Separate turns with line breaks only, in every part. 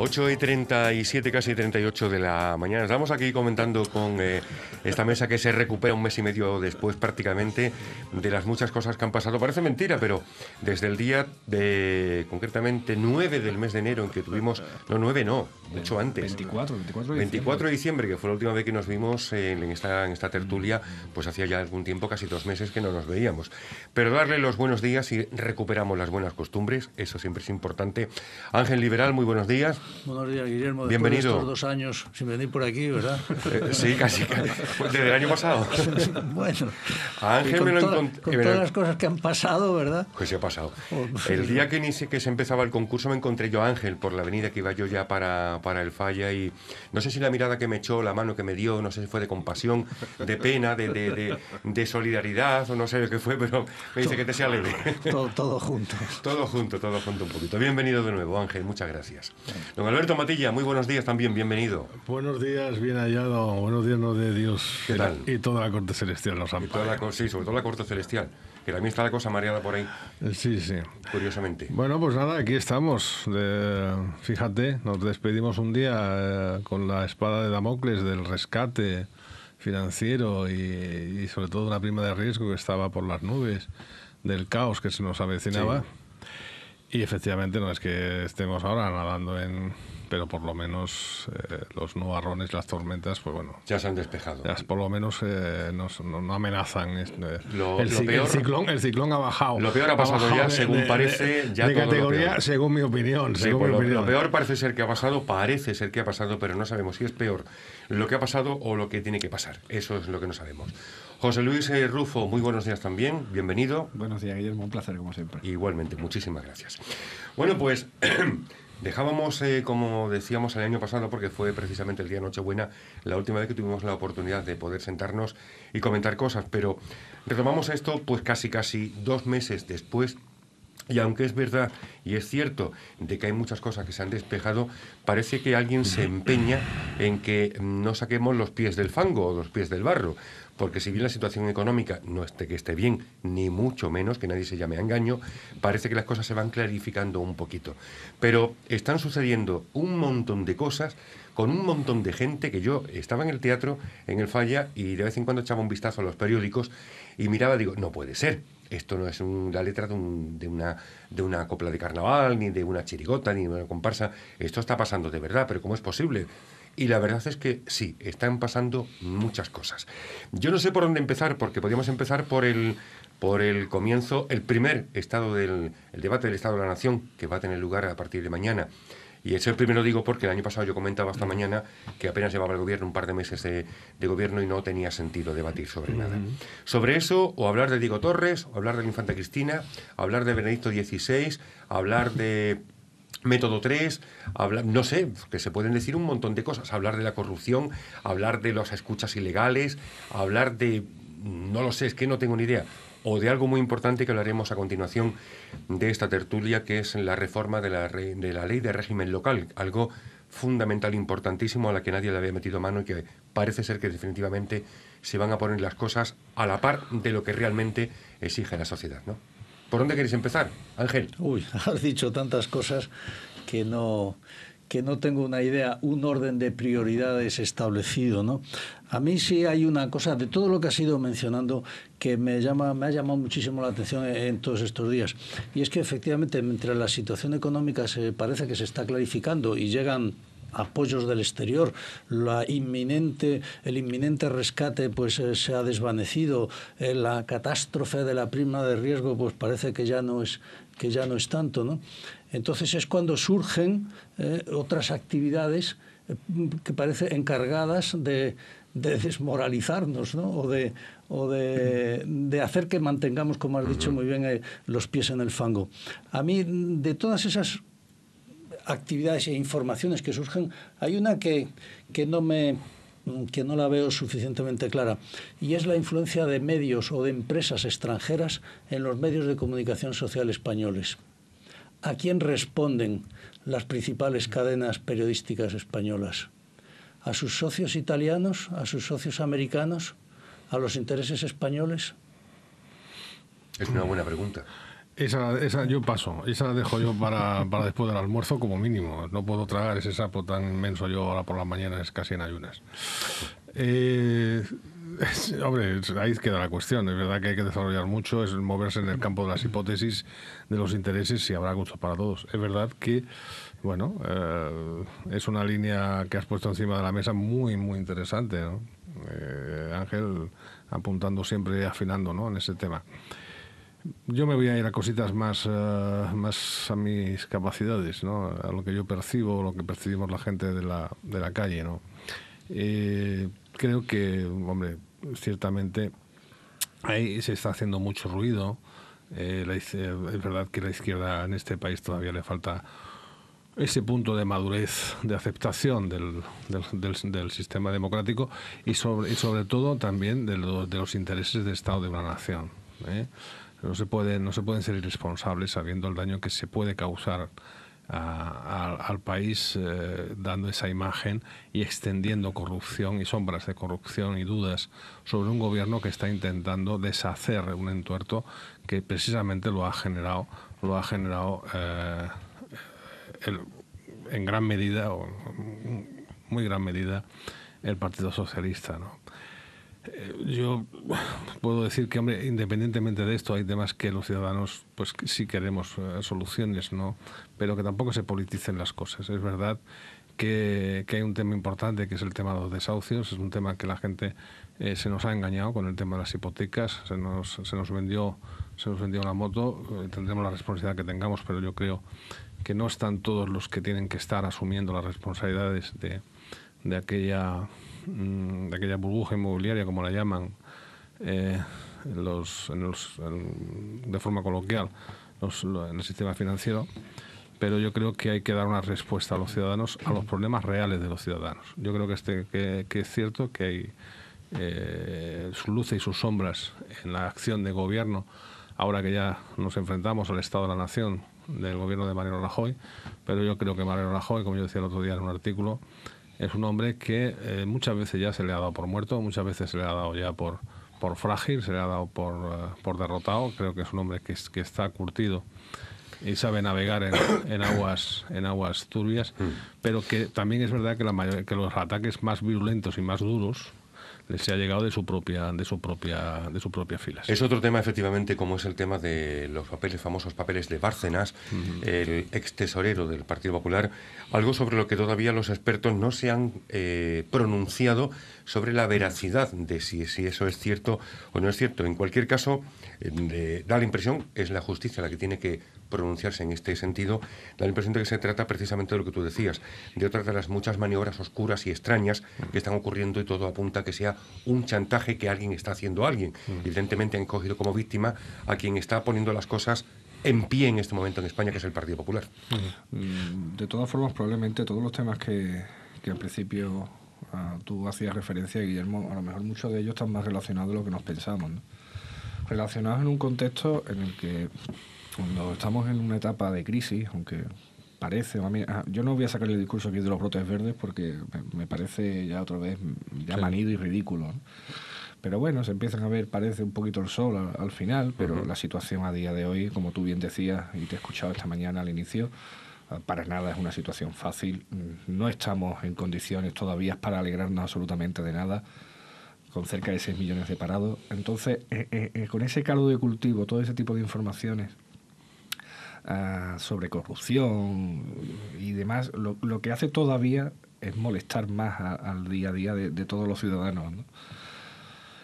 8 y 37, casi 38 de la mañana. Estamos aquí comentando con eh, esta mesa que se recupera un mes y medio después prácticamente de las muchas cosas que han pasado. Parece mentira, pero desde el día de, concretamente, 9 del mes de enero en que tuvimos, no 9 no, mucho antes.
24, 24
de 24 de diciembre, que fue la última vez que nos vimos en esta, en esta tertulia, pues hacía ya algún tiempo, casi dos meses que no nos veíamos. Pero darle los buenos días y recuperamos las buenas costumbres, eso siempre es importante. Ángel Liberal, muy buenos días.
Buenos días, Guillermo.
Bienvenido.
De estos dos años sin venir por aquí, ¿verdad?
Eh, sí, casi, pues desde el año pasado.
bueno.
A Ángel me lo encontré.
Con todas las cosas que han pasado, ¿verdad?
Pues se ha pasado. El día que, que se empezaba el concurso me encontré yo a Ángel por la avenida que iba yo ya para, para el falla y no sé si la mirada que me echó, la mano que me dio, no sé si fue de compasión, de pena, de, de, de, solidaridad o no sé qué fue, pero me dice que te sea leve.
Todo, todo junto.
todo junto, todo junto un poquito. Bienvenido de nuevo, Ángel, muchas gracias. Don Alberto Matilla, muy buenos días también, bienvenido.
Buenos días, bien hallado, buenos días, no de Dios.
¿Qué tal?
Y toda la corte celestial nos
toda la, Sí, sobre todo la corte celestial, que también está la cosa mareada por ahí.
Eh, sí, sí.
Curiosamente.
Bueno, pues nada, aquí estamos. fíjate, nos despedimos un día eh, con la espada de Damocles del rescate financiero y, sobre todo una prima de riesgo que estaba por las nubes, del caos que se nos avecinaba. Y efectivamente no es que estemos ahora nadando en... Pero por lo menos eh, los nubarrones, las tormentas, pues bueno...
Ya se han despejado. Ya
por lo menos eh, no, no, amenazan. Eh, el, ciclón, el ciclón ha bajado.
Lo peor ha pasado ya, según parece... ya
de categoría, según mi opinión. según
mi
opinión.
Lo peor parece ser que ha pasado, parece ser que ha pasado, pero no sabemos si es peor lo que ha pasado o lo que tiene que pasar. Eso es lo que no sabemos. José Luis eh, Rufo, muy buenos días también, bienvenido.
Buenos días, Guillermo, un placer como siempre.
Igualmente, muchísimas gracias. Bueno, pues dejábamos, eh, como decíamos el año pasado, porque fue precisamente el día Nochebuena, la última vez que tuvimos la oportunidad de poder sentarnos y comentar cosas, pero retomamos esto pues casi casi dos meses después y aunque es verdad y es cierto de que hay muchas cosas que se han despejado, parece que alguien se empeña en que no saquemos los pies del fango o los pies del barro porque si bien la situación económica no esté que esté bien, ni mucho menos, que nadie se llame a engaño, parece que las cosas se van clarificando un poquito. Pero están sucediendo un montón de cosas con un montón de gente que yo estaba en el teatro, en el Falla, y de vez en cuando echaba un vistazo a los periódicos y miraba, digo, no puede ser. Esto no es la letra de, de, una, de una copla de carnaval, ni de una chirigota, ni de una comparsa. Esto está pasando de verdad, pero ¿cómo es posible? Y la verdad es que sí, están pasando muchas cosas. Yo no sé por dónde empezar, porque podríamos empezar por el, por el comienzo, el primer estado del el debate del Estado de la Nación, que va a tener lugar a partir de mañana. Y es el primero digo porque el año pasado yo comentaba esta mañana que apenas llevaba el gobierno un par de meses de, gobierno y no tenía sentido debatir sobre nada. Sobre eso, o hablar de Diego Torres, o hablar de la infanta Cristina, hablar de Benedicto XVI, hablar de Método 3, hablar, no sé, que se pueden decir un montón de cosas, hablar de la corrupción, hablar de las escuchas ilegales, hablar de, no lo sé, es que no tengo ni idea, o de algo muy importante que hablaremos a continuación de esta tertulia, que es la reforma de la, de la ley de régimen local, algo fundamental, importantísimo, a la que nadie le había metido mano y que parece ser que definitivamente se van a poner las cosas a la par de lo que realmente exige la sociedad, ¿no? ¿Por dónde queréis empezar, Ángel?
Uy, has dicho tantas cosas que no que no tengo una idea, un orden de prioridades establecido, ¿no? A mí sí hay una cosa de todo lo que has ido mencionando que me llama me ha llamado muchísimo la atención en todos estos días y es que efectivamente mientras la situación económica se parece que se está clarificando y llegan apoyos del exterior, la inminente, el inminente rescate pues eh, se ha desvanecido, eh, la catástrofe de la prima de riesgo pues parece que ya no es que ya no es tanto, ¿no? Entonces es cuando surgen eh, otras actividades que parece encargadas de, desmoralizarnos, ¿no? O de o de, hacer que mantengamos, como has dicho muy bien, los pies en el fango. A mí, de todas esas actividades e informaciones que surgen, hay una que, que no me que no la veo suficientemente clara, y es la influencia de medios o de empresas extranjeras en los medios de comunicación social españoles. ¿A quién responden las principales cadenas periodísticas españolas? ¿A sus socios italianos? ¿A sus socios americanos? ¿A los intereses españoles?
Es una buena pregunta.
Esa, esa yo paso, esa la dejo yo para, para después del almuerzo como mínimo. No puedo tragar ese sapo tan inmenso yo ahora por las mañanas casi en ayunas. Eh, hombre, ahí queda la cuestión. Es verdad que hay que desarrollar mucho, es moverse en el campo de las hipótesis, de los intereses y habrá gusto para todos. Es verdad que, bueno, eh, es una línea que has puesto encima de la mesa muy, muy interesante. ¿no? Eh, Ángel apuntando siempre y afinando ¿no? en ese tema. Yo me voy a ir a cositas más, eh, más a mis capacidades, ¿no? a lo que yo percibo, lo que percibimos la gente de la, de la calle. ¿no? Eh, creo que, hombre, ciertamente ahí se está haciendo mucho ruido. Eh, la eh, es verdad que la izquierda en este país todavía le falta ese punto de madurez, de aceptación del, del, del- del sistema democrático y sobre, y sobre todo también de, lo- de los intereses de Estado de una nación. ¿eh? No, se puede, no se pueden ser irresponsables sabiendo el daño que se puede causar al país eh, dando esa imagen y extendiendo corrupción y sombras de corrupción y dudas sobre un gobierno que está intentando deshacer un entuerto que precisamente lo ha generado lo ha generado eh, en gran medida, o muy gran medida, el Partido Socialista. ¿no? Eh, Yo puedo decir que, hombre, independientemente de esto, hay temas que los ciudadanos, pues sí queremos eh, soluciones, ¿no? Pero que tampoco se politicen las cosas. Es verdad que, que hay un tema importante que es el tema de los desahucios. Es un tema que la gente eh, se nos ha engañado con el tema de las hipotecas. Se nos, se nos vendió se nos vendió la moto. tendremos la responsabilidad que tengamos, pero yo creo que no están todos los que tienen que estar asumiendo las responsabilidades de, de aquella de aquella burbuja inmobiliaria como la llaman eh, en los, de forma coloquial en el sistema financiero pero yo creo que hay que dar una respuesta a los ciudadanos a los problemas reales de los ciudadanos. Yo creo que este es cierto que hay eh, sus luces y sus sombras en la acción de gobierno ahora que ya nos enfrentamos al Estado de la Nación del gobierno de Mariano Rajoy, pero yo creo que Mariano Rajoy, como yo decía el otro día en un artículo, es un hombre que eh, muchas veces ya se le ha dado por muerto, muchas veces se le ha dado ya por, por frágil, se le ha dado por, eh, por derrotado, creo que es un hombre que, es- que está curtido y sabe navegar en, en aguas en aguas turbias, pero que también es verdad que la mayor- que los ataques más virulentos y más duros les ha llegado de su propia de su propia de su propia filas.
Es otro tema, efectivamente, como es el tema de los papeles, famosos papeles de Bárcenas, el ex tesorero del Partido Popular, algo sobre lo que todavía los expertos no se han eh, pronunciado sobre la veracidad de si, si eso es cierto o no es cierto. En cualquier caso, eh, da la impresión, es la justicia la que tiene que pronunciarse en este sentido, da la impresión de que se trata precisamente de lo que tú decías, de otra de las muchas maniobras oscuras y extrañas que están ocurriendo y todo apunta a que sea un chantaje que alguien está haciendo a alguien. Evidentemente han cogido como víctima a quien está poniendo las cosas en pie en este momento en España, que es el Partido Popular.
Mm, De todas formas, probablemente todos los temas que, que al principio ah, tú hacías referencia, Guillermo, a lo mejor muchos de ellos están más relacionados de lo que nos pensamos. ¿no? Relacionados en un contexto en el que cuando estamos en una etapa de crisis, aunque parece, a mí- ah, yo no voy a sacar el discurso aquí de los brotes verdes porque me, parece ya otra vez ya
Sí.
manido y ridículo. ¿no? Pero bueno, se empiezan a ver, parece un poquito el sol al, al final, pero la situación a día de hoy, como tú bien decías y te he escuchado esta mañana al inicio, ah, para nada es una situación fácil. Mm, No estamos en condiciones todavía para alegrarnos absolutamente de nada, con cerca de 6 millones de parados. Entonces, eh, eh, eh, con ese caldo de cultivo, todo ese tipo de informaciones ah, sobre corrupción y demás, lo, lo que hace todavía es molestar más a- al día a día de, de todos los ciudadanos. ¿no?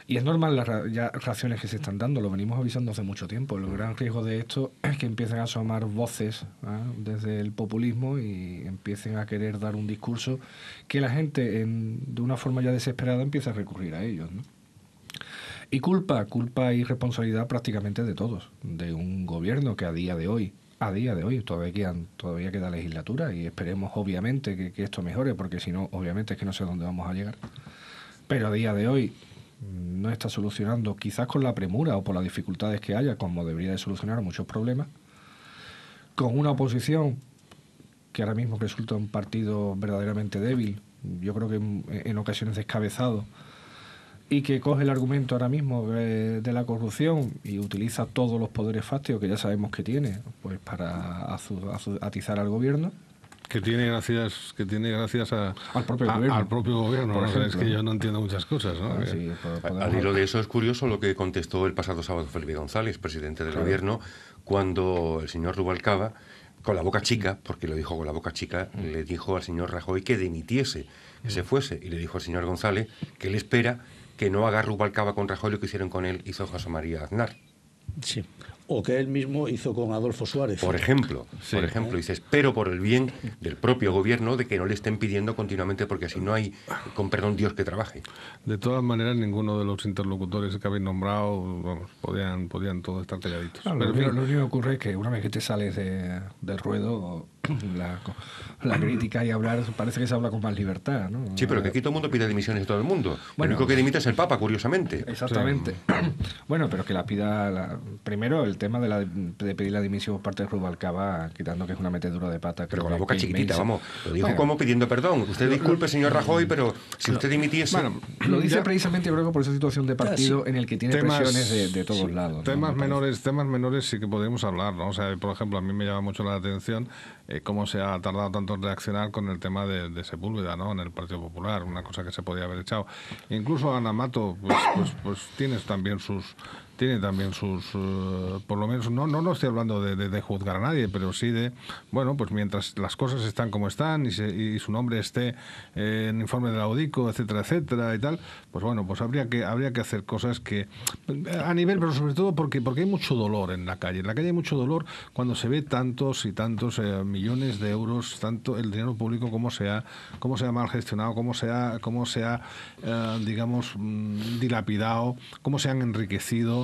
Y es normal las ra- ya reacciones que se están dando, lo venimos avisando hace mucho tiempo. El gran riesgo de esto es que empiecen a asomar voces ¿ah? desde el populismo y empiecen a querer dar un discurso que la gente, en- de una forma ya desesperada, empieza a recurrir a ellos. ¿no? Y culpa, culpa y responsabilidad prácticamente de todos, de un gobierno que a día de hoy, a día de hoy, todavía, quedan, todavía queda legislatura y esperemos obviamente que, que esto mejore, porque si no, obviamente es que no sé dónde vamos a llegar. Pero a día de hoy mm, no está solucionando, quizás con la premura o por las dificultades que haya, como debería de solucionar muchos problemas, con una oposición que ahora mismo resulta un partido verdaderamente débil, yo creo que en, en ocasiones descabezado, y que coge el argumento ahora mismo de, de la corrupción y utiliza todos los poderes fácticos que ya sabemos que tiene, pues para azu- azu- atizar al gobierno.
Que tiene gracias, que tiene gracias a-
Al propio
a-
gobierno.
al propio gobierno.
Por
¿no? O sea, es que yo no entiendo muchas cosas. ¿no?
Podemos-
Al hilo de eso es curioso lo que contestó el pasado sábado Felipe González, presidente del
Claro.
gobierno, cuando el señor Rubalcaba, con la boca chica, porque lo dijo con la boca chica,
Mm.
le dijo al señor Rajoy que dimitiese, que se fuese, y le dijo al señor González que él espera que no haga Rubalcaba con Rajoy lo que hicieron con él hizo José María Aznar.
Sí. O que él mismo hizo con Adolfo Suárez.
Por ejemplo,
Sí.
por ejemplo, dice, espero por el bien del propio gobierno de que no le estén pidiendo continuamente porque así no hay, con perdón, Dios que trabaje.
De todas maneras, ninguno de los interlocutores que habéis nombrado, vamos, podían, podían todos estar calladitos.
Claro,
Pero,
lo, lo único que ocurre es que una vez que te sales de- del ruedo, la, la crítica y hablar parece que se habla con más libertad. ¿no?
Sí, pero que aquí todo el mundo pide dimisiones de todo el mundo.
Bueno.
el único que dimite es el Papa, curiosamente.
Exactamente. Bueno, pero que la pida. la- primero, el tema de, la, de pedir la dimisión por parte de Rubalcaba, quitando que es una metedura de pata.
Pero con la boca chiquitita,
inmensa.
vamos. Lo dijo
Bueno,
como pidiendo perdón. Usted disculpe, señor Rajoy, pero si usted dimitiese...
Bueno, lo dice
Ya.
precisamente, yo creo que por esa situación de partido en el que tiene
temas-
presiones de, de todos
sí,
lados. ¿no?
Temas menores, temas menores sí que podríamos hablar, ¿no? O sea, por ejemplo, a mí me llama mucho la atención eh, cómo se ha tardado tanto en reaccionar con el tema de, de Sepúlveda, ¿no? En el Partido Popular, una cosa que se podía haber echado. Incluso Ana Mato, pues, pues, pues tienes también sus tiene también sus eh, por lo menos no no no estoy hablando de, de- juzgar a nadie pero sí de bueno pues mientras las cosas están como están y, se- y su nombre esté en informe de la UDICO etcétera etcétera y tal pues bueno pues habría que habría que hacer cosas que a nivel pero sobre todo porque porque hay mucho dolor en la calle. En la calle hay mucho dolor cuando se ve tantos y tantos eh, millones de euros tanto el dinero público como se ha cómo se ha mal gestionado cómo se ha cómo se ha eh, digamos mm, dilapidado cómo se han enriquecido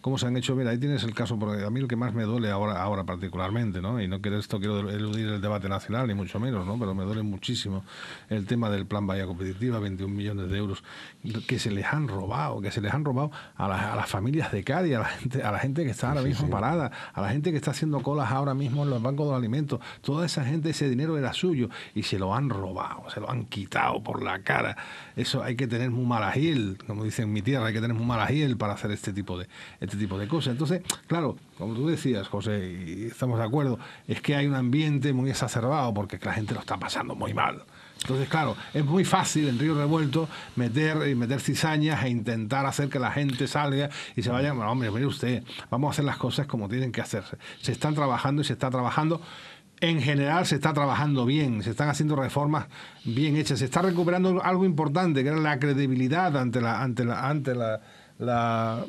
cómo se han hecho mira ahí tienes el caso porque a mí el que más me duele ahora ahora particularmente no y no quiero esto quiero eludir el debate nacional ni mucho menos no pero me duele muchísimo el tema del plan Bahía Competitiva 21 millones de euros que se les han robado que se les han robado a, la- a las familias de Cádiz a la gente a la gente que está ahora mismo parada a la gente que está haciendo colas ahora mismo en los bancos de alimentos. Toda esa gente ese dinero era suyo y se lo han robado se lo han quitado por la cara. Eso hay que tener muy mala hiel como dicen en mi tierra hay que tener muy mala hiel para hacer este tipo de este tipo de cosas entonces claro como tú decías José y estamos de acuerdo es que hay un ambiente muy exacerbado porque la gente lo está pasando muy mal entonces, claro, es muy fácil en Río Revuelto meter y meter cizañas e intentar hacer que la gente salga y se vaya. Bueno, hombre, mire usted, vamos a hacer las cosas como tienen que hacerse. Se están trabajando y se está trabajando. En general se está trabajando bien, se están haciendo reformas bien hechas, se está recuperando algo importante, que era la credibilidad ante la, ante la, ante la, la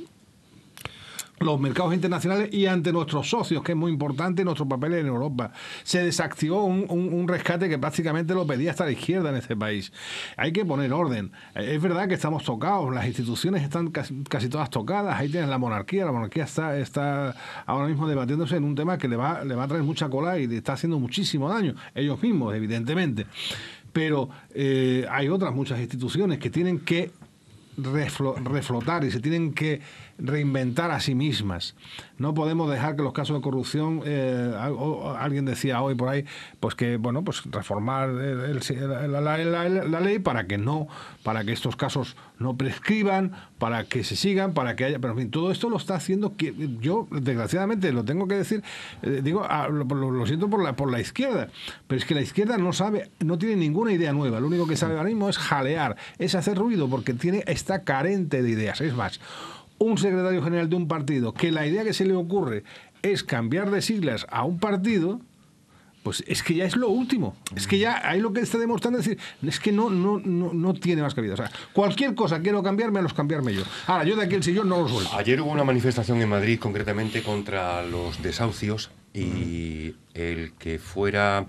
los mercados internacionales y ante nuestros socios, que es muy importante nuestro papel en Europa. Se desactivó un, un- rescate que prácticamente lo pedía hasta la izquierda en este país. Hay que poner orden. Es verdad que estamos tocados, las instituciones están casi, todas tocadas. Ahí tienes la monarquía, la monarquía está, está ahora mismo debatiéndose en un tema que le va, le va a traer mucha cola y le está haciendo muchísimo daño. Ellos mismos, evidentemente. Pero eh, hay otras muchas instituciones que tienen que reflo- reflotar y se tienen que reinventar a sí mismas. No podemos dejar que los casos de corrupción, eh, alguien decía hoy por ahí, pues que bueno, pues reformar el- la, ley para que no, para que estos casos no prescriban, para que se sigan, para que haya, pero en fin, todo esto lo está haciendo que yo desgraciadamente lo tengo que decir, eh, digo, ah, lo- lo siento por la por la izquierda, pero es que la izquierda no sabe, no tiene ninguna idea nueva, lo único que sabe ahora mismo es jalear, es hacer ruido porque tiene está carente de ideas, es más, un secretario general de un partido que la idea que se le ocurre es cambiar de siglas a un partido, pues es que ya es lo último. Es que ya ahí lo que está demostrando es decir, es que no, no, no, no tiene más cabida. O sea, cualquier cosa quiero cambiarme, a los cambiarme yo. Ahora, yo de aquí el sillón no lo suelto.
Ayer hubo una manifestación en Madrid, concretamente contra los desahucios, y el que fuera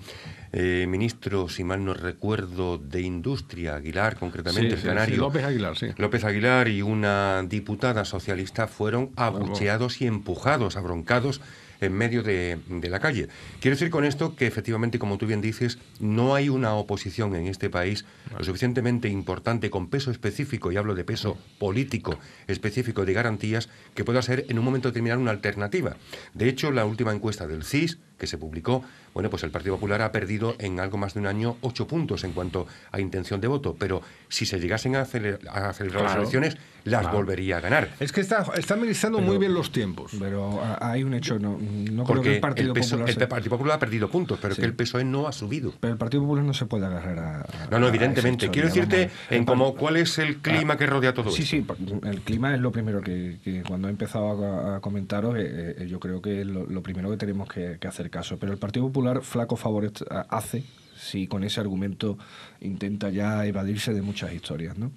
eh, ministro, si mal no recuerdo, de Industria, Aguilar, concretamente,
Sí,
el
sí,
canario.
sí, López Aguilar, sí.
López Aguilar y una diputada socialista fueron abucheados y empujados, abroncados en medio de, de la calle. Quiero decir con esto que efectivamente, como tú bien dices, no hay una oposición en este país lo suficientemente importante, con peso específico, y hablo de peso político específico de garantías, que pueda ser en un momento determinado una alternativa. De hecho, la última encuesta del CIS que se publicó, bueno, pues el Partido Popular ha perdido en algo más de un año ocho puntos en cuanto a intención de voto, pero si se llegasen a acelerar, a acelerar las
Claro.
elecciones, las
Claro.
volvería a ganar.
Es que está, está administrando muy bien los tiempos.
Pero ah, hay un hecho, no, no creo
Porque
que el Partido
el, peso-
Popular...
el
se-
Partido Popular ha perdido puntos, pero
Sí.
que el PSOE no ha subido.
Pero el Partido Popular no se puede agarrar a... a-
No, no, evidentemente. Quiero decirte en cómo, cuál es el clima que rodea todo
Sí,
esto.
sí, por- el clima es lo primero que, que cuando he empezado a, a comentaros, eh, eh, yo creo que lo, lo primero que tenemos que, que hacer caso. Pero el Partido Popular flaco favor a- hace si con ese argumento intenta ya evadirse de muchas historias, ¿no?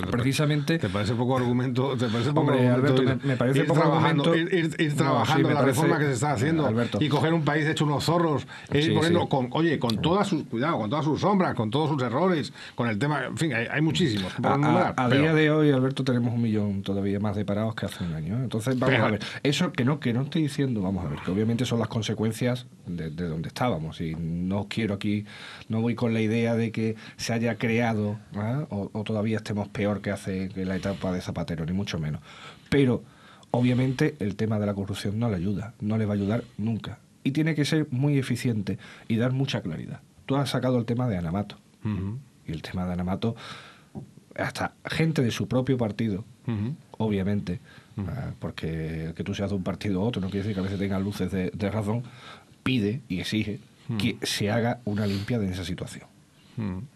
Precisamente...
¿Te parece poco argumento? ¿Te parece poco
Hombre,
argumento
Alberto,
ir,
me- me parece
ir
poco
trabajando,
argumento-
ir, ir- ir
No,
trabajando
sí,
la
parece-
reforma que se está haciendo
Alberto.
y coger un país hecho unos zorros, ir
Sí,
poniendo
sí.
con, oye, con todas sus, cuidado, con todas sus sombras, con todos sus errores, con el tema, en fin, hay, hay muchísimos.
A,
podemos
a-
enumerar,
a
pero-
día de hoy, Alberto, tenemos un millón todavía más de parados que hace un año. ¿eh? Entonces, vamos
Pero-
a ver. Eso que no, que no estoy diciendo, vamos a ver, que obviamente son las consecuencias de, de donde estábamos. Y no quiero aquí, no voy con la idea de que se haya creado ¿ah? o, o todavía estemos peor que hace que la etapa de Zapatero, ni mucho menos. Pero, obviamente, el tema de la corrupción no le ayuda, no le va a ayudar nunca. Y tiene que ser muy eficiente y dar mucha claridad. Tú has sacado el tema de Anamato. Y el tema de Anamato, hasta gente de su propio partido, obviamente, ah, porque que tú seas de un partido u otro no quiere decir que a veces tengan luces de, de razón, pide y exige que se haga una limpieza en esa situación.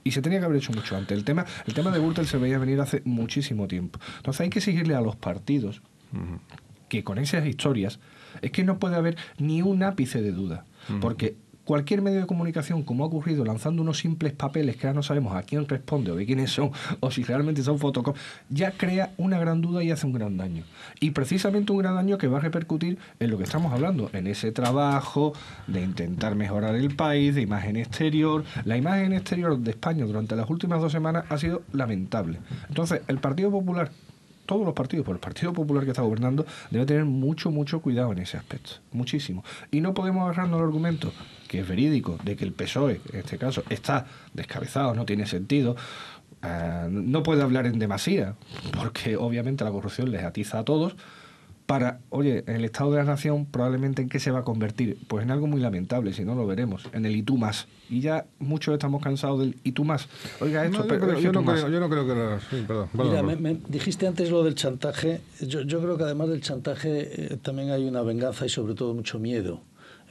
Y se tenía que haber hecho mucho antes. El tema, el tema de Gürtel se veía venir hace muchísimo tiempo. Entonces hay que exigirle a los partidos que con esas historias es que no puede haber ni un ápice de duda. Porque cualquier medio de comunicación, como ha ocurrido, lanzando unos simples papeles que ahora no sabemos a quién responde o de quiénes son, o si realmente son fotocopias, ya crea una gran duda y hace un gran daño. Y precisamente un gran daño que va a repercutir en lo que estamos hablando, en ese trabajo de intentar mejorar el país, de imagen exterior. La imagen exterior de España durante las últimas dos semanas ha sido lamentable. Entonces, el Partido Popular todos los partidos, pero el Partido Popular que está gobernando debe tener mucho, mucho cuidado en ese aspecto, muchísimo. Y no podemos agarrarnos al argumento, que es verídico, de que el PSOE, en este caso, está descabezado, no tiene sentido. Ah, no puede hablar en demasía, porque obviamente la corrupción les atiza a todos. Para, oye, el Estado de la Nación probablemente en qué se va a convertir? Pues en algo muy lamentable, si no lo veremos, en el y tú más. Y ya muchos estamos cansados del y tú más. Oiga, esto,
No, yo,
pero
creo,
¿y
yo no creo, yo no creo que... lo- sí, perdón, perdón,
Mira,
perdón.
me, me dijiste antes lo del chantaje. Yo, yo creo que además del chantaje eh, también hay una venganza y sobre todo mucho miedo.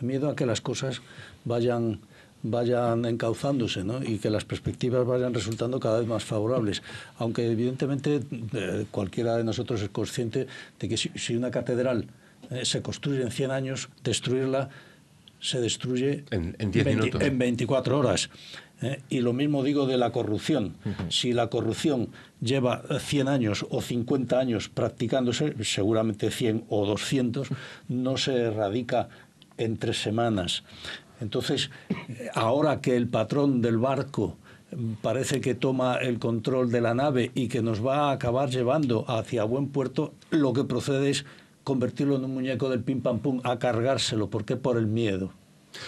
Miedo a que las cosas vayan vayan encauzándose ¿no? y que las perspectivas vayan resultando cada vez más favorables. Aunque evidentemente eh, cualquiera de nosotros es consciente de que si, si una catedral eh, se construye en 100 años, destruirla se destruye
En- en 10 minutos.
en 24 horas. ¿eh? Y lo mismo digo de la corrupción. Si la corrupción lleva eh, 100 años o 50 años practicándose, seguramente 100 o 200, no se erradica en tres semanas. Entonces, ahora que el patrón del barco parece que toma el control de la nave y que nos va a acabar llevando hacia buen puerto, lo que procede es convertirlo en un muñeco del pim pam pum, a cargárselo. ¿Por qué? Por el miedo.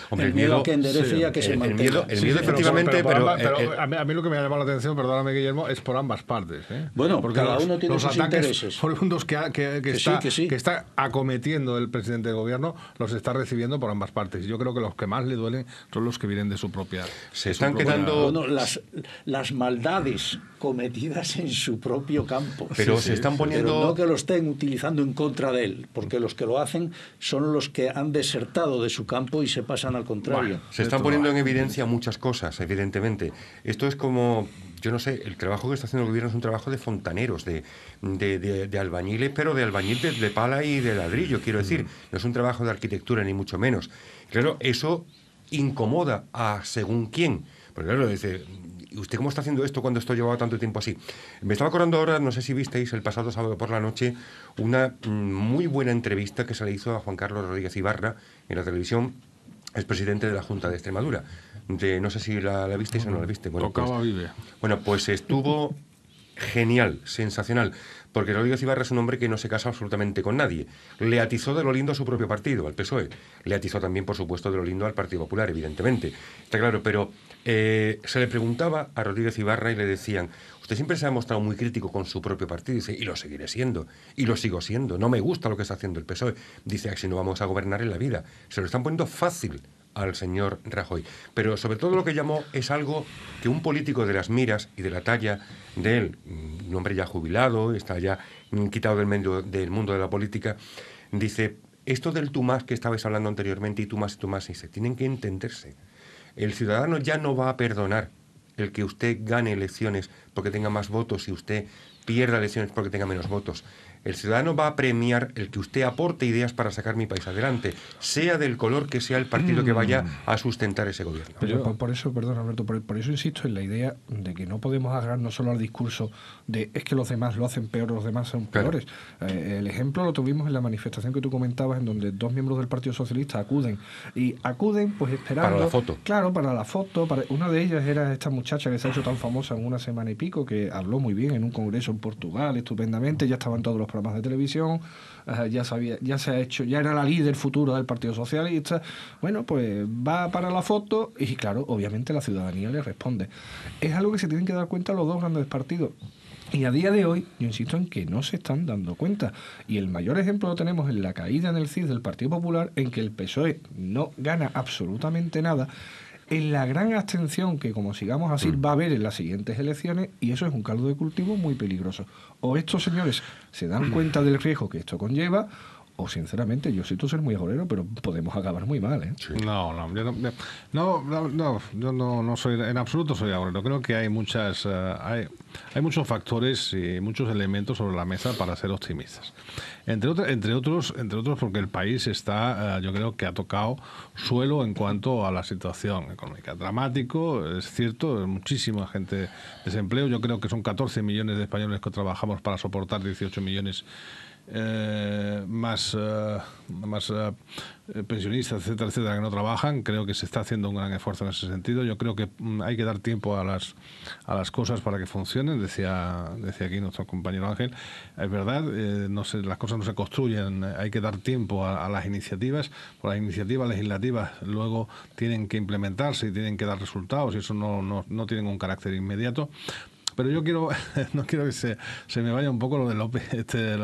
Hombre,
el
el
miedo
miedo-
a que enderece
sí,
y a que se
el- el
mantenga.
miedo- el
Sí,
miedo
sí,
efectivamente, pero,
ambas- pero a, mí, a mí lo que me ha llamado la atención, perdóname Guillermo, es por ambas partes. ¿eh?
Bueno, cada
los,
uno tiene
los
sus
ataques
intereses.
profundos que, que, que
Que sí,
está,
que sí.
está acometiendo el presidente del gobierno los está recibiendo por ambas partes. Yo creo que los que más le duelen son los que vienen de su propia.
Se están
propia-
quedando-
Bueno, las, las maldades cometidas en su propio campo.
Pero se están poniendo-
Pero no que lo estén utilizando en contra de él, porque los que lo hacen son los que han desertado de su campo y se pasan al contrario.
Se están poniendo en evidencia muchas cosas, evidentemente. Esto es como, yo no sé, el trabajo que está haciendo el gobierno es un trabajo de fontaneros, de, de, de- de albañiles, pero de albañil de, de pala y de ladrillo, quiero decir. No es un trabajo de arquitectura, ni mucho menos. Claro, eso incomoda a según quién. Porque claro, dice, ¿y usted cómo está haciendo esto cuando esto llevaba tanto tiempo así? Me estaba acordando ahora, no sé si visteis el pasado sábado por la noche, una mm, muy buena entrevista que se le hizo a Juan Carlos Rodríguez Ibarra en la televisión es presidente de la Junta de Extremadura. De, no sé si la, la visteis o no la viste. Bueno,
Tocaba
pues,
vive.
bueno, pues estuvo genial, sensacional, porque Rodríguez Ibarra es un hombre que no se casa absolutamente con nadie. Le atizó de lo lindo a su propio partido, al PSOE. Le atizó también, por supuesto, de lo lindo al Partido Popular, evidentemente. Está claro, pero eh, se le preguntaba a Rodríguez Ibarra y le decían, usted siempre se ha mostrado muy crítico con su propio partido, dice, y lo seguiré siendo, y lo sigo siendo, no me gusta lo que está haciendo el PSOE. E". Dice, "Ah, si no vamos a gobernar en la vida. Se lo están poniendo fácil al señor Rajoy. Pero sobre todo lo que llamó es algo que un político de las miras y de la talla de él, un hombre ya jubilado, está ya quitado del, medio, del mundo de la política, dice, esto del tú que estabais hablando anteriormente y tú más y tú más, dice, tienen que entenderse. El ciudadano ya no va a perdonar el que usted gane elecciones porque tenga más votos y usted pierda elecciones porque tenga menos votos. El ciudadano va a premiar el que usted aporte ideas para sacar mi país adelante, sea del color que sea el partido que vaya a sustentar ese gobierno.
Pero por, eso, perdón Alberto, por, eso insisto en la idea de que no podemos agarrarnos solo al discurso de es que los demás lo hacen peor, los demás son peores. Eh, el ejemplo lo tuvimos en la manifestación que tú comentabas, en donde dos miembros del Partido Socialista acuden. Y acuden pues esperando...
Para la foto.
Claro, para la foto. Para, una de ellas era esta muchacha que se ha hecho tan famosa en una semana y pico, que habló muy bien en un congreso en Portugal, estupendamente, ya estaban todos los programas de televisión, eh, ya sabía, ya se ha hecho, ya era la líder futura del Partido Socialista. Bueno, pues va para la foto y claro, obviamente la ciudadanía le responde. Es algo que se tienen que dar cuenta los dos grandes partidos. Y a día de hoy, yo insisto en que no se están dando cuenta. Y el mayor ejemplo lo tenemos en la caída en el CIS del Partido Popular, en que el PSOE no gana absolutamente nada en la gran abstención que, como sigamos así, mm. va a haber en las siguientes elecciones, y eso es un caldo de cultivo muy peligroso. O estos señores se dan mm. cuenta del riesgo que esto conlleva, o sinceramente, yo siento ser muy agorero, pero podemos acabar muy mal. ¿eh?
No, no, yo no, no, no, yo no, soy, en absoluto soy agorero. Creo que hay muchas, eh, hay, hay muchos factores y muchos elementos sobre la mesa para ser optimistas. Entre, entre otros, entre otros porque el país está, eh, yo creo que ha tocado suelo en cuanto a la situación económica. Dramático, es cierto, muchísima gente desempleo. Yo creo que son 14 millones de españoles que trabajamos para soportar 18 millones eh, más, eh, más eh, pensionistas, etcétera, etcétera, que no trabajan. Creo que se está haciendo un gran esfuerzo en ese sentido. Yo creo que mm, hay que dar tiempo a las, a las cosas para que funcionen, decía, decía aquí nuestro compañero Ángel. Es verdad, no se, las cosas no se construyen, hay que dar tiempo a, las iniciativas. Por las iniciativas legislativas luego tienen que implementarse y tienen que dar resultados y eso no, no, no tienen un carácter inmediato. Pero yo quiero, no quiero que se, se me vaya un poco lo de López, este,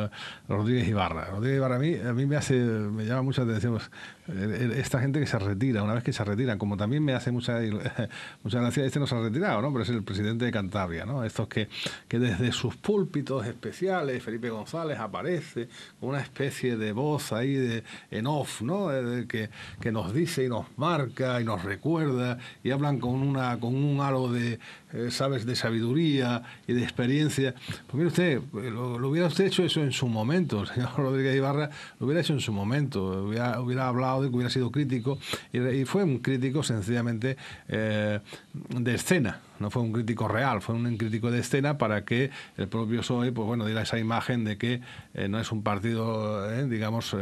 Rodríguez Ibarra. Rodríguez Ibarra a mí, a mí me hace, me llama mucha atención pues, esta gente que se retira, una vez que se retiran, como también me hace mucha, mucha gracia, este no se ha retirado, ¿no? Pero es el presidente de Cantabria, ¿no? Estos que, que desde sus púlpitos especiales, Felipe González aparece con una especie de voz ahí de, en off, ¿no? que, que nos dice y nos marca y nos recuerda y hablan con, una, con un halo de, eh, sabes, de sabiduría y de experiencia. Pues mire usted, lo, hubiera usted hecho eso en su momento, señor Rodríguez Ibarra, lo hubiera hecho en su momento, hubiera hablado de que hubiera sido crítico, y, fue un crítico sencillamente eh, de escena, no fue un crítico real, fue un crítico de escena para que el propio PSOE, pues bueno, diera esa imagen de que eh, no es un partido, digamos,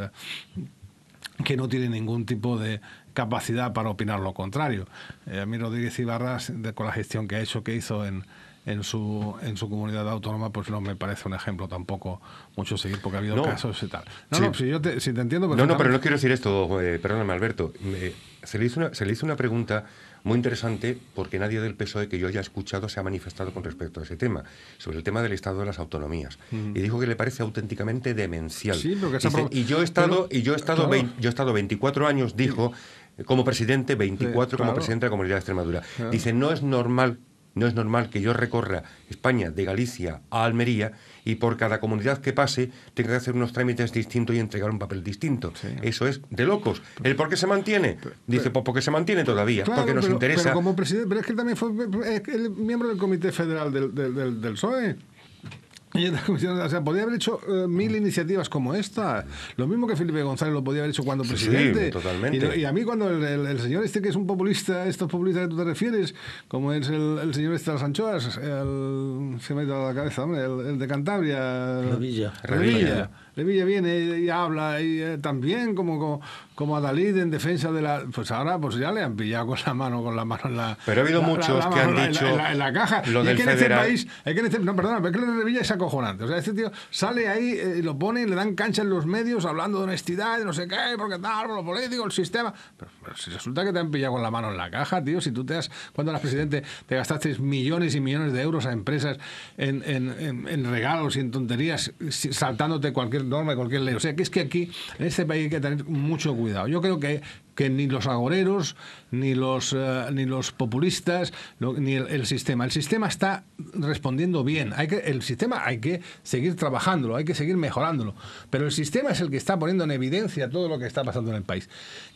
que no tiene ningún tipo de capacidad para opinar lo contrario. Eh, a mí Rodríguez Ibarra, con la gestión que ha hecho, que hizo en, en su, en su comunidad autónoma, pues no me parece un ejemplo tampoco mucho seguir, porque ha habido casos y tal. No, no, si, yo te, si te entiendo...
No, no, pero no quiero decir esto, eh, perdóname Alberto. se, le hizo una, se le hizo una pregunta muy interesante porque nadie del PSOE que yo haya escuchado se ha manifestado con respecto a ese tema, sobre el tema del Estado de las autonomías. Y dijo que le parece auténticamente demencial.
Sí,
y yo he estado, y yo he estado, yo he estado 24 años, dijo, como presidente, 24 como presidente de la Comunidad de Extremadura. Dice, no es normal no es normal que yo recorra España de Galicia a Almería y por cada comunidad que pase tenga que hacer unos trámites distintos y entregar un papel distinto. Eso es de locos. ¿El por qué se mantiene? Dice, pues porque se mantiene todavía, porque nos interesa.
Pero como presidente, pero es que él también fue el miembro del Comité Federal del, del, del PSOE. Y o sea, podía haber hecho eh, mil iniciativas como esta. Lo mismo que Felipe González lo podía haber hecho cuando presidente.
Sí, totalmente.
Y, a mí cuando el, señor este que es un populista, estos populistas que tú te refieres, como es el, señor este de las anchoas, el, se me ha ido a la cabeza, hombre, el, de Cantabria.
Revilla.
Revilla. Revilla viene y habla y eh, también como, como, a Dalí en defensa de la... Pues ahora pues ya le han pillado con la mano, con la mano en la...
Pero ha habido muchos que han dicho...
En la, caja.
Lo del
que
en este
país... Hay que en este, no, perdona, pero es que lo de Revilla es acojonante. O sea, este tío sale ahí eh, y lo pone y le dan cancha en los medios hablando de honestidad, de no sé qué, porque tal, por lo político, el sistema... Pero, si resulta que te han pillado con la mano en la caja, tío, si tú te has... Cuando eras presidente te gastaste millones y millones de euros a empresas en, en, en regalos y en tonterías, saltándote cualquier norma, de cualquier ley. O sea, que es que aquí, en este país hay que tener mucho cuidado. Yo creo que, que ni los agoreros, ni los, eh, ni los populistas, ni el, sistema. El sistema está respondiendo bien. Hay que, el sistema hay que seguir trabajándolo, hay que seguir mejorándolo. Pero el sistema es el que está poniendo en evidencia todo lo que está pasando en el país.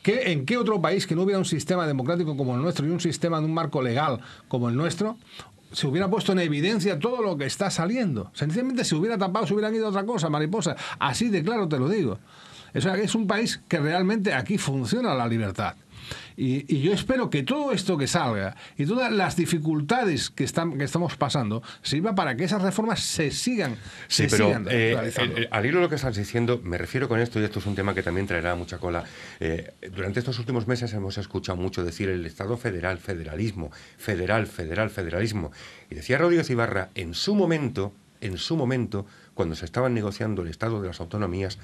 ¿Qué, ¿En qué otro país que no hubiera un sistema democrático como el nuestro y un sistema de un marco legal como el nuestro, se hubiera puesto en evidencia todo lo que está saliendo. Sencillamente se hubiera tapado, se hubieran ido a otra cosa, mariposa. Así de claro te lo digo. es un país que realmente aquí funciona la libertad. Y, yo espero que todo esto que salga y todas las dificultades que, están, que estamos pasando sirva para que esas reformas se sigan.
Sí, pero eh, al hilo de lo que estás diciendo, me refiero con esto, y esto es un tema que también traerá mucha cola. Eh, durante estos últimos meses hemos escuchado mucho decir el Estado federal, federalismo, federal, federal, federalismo. Y decía Rodríguez Ibarra, en su momento, en su momento, cuando se estaban negociando el Estado de las autonomías,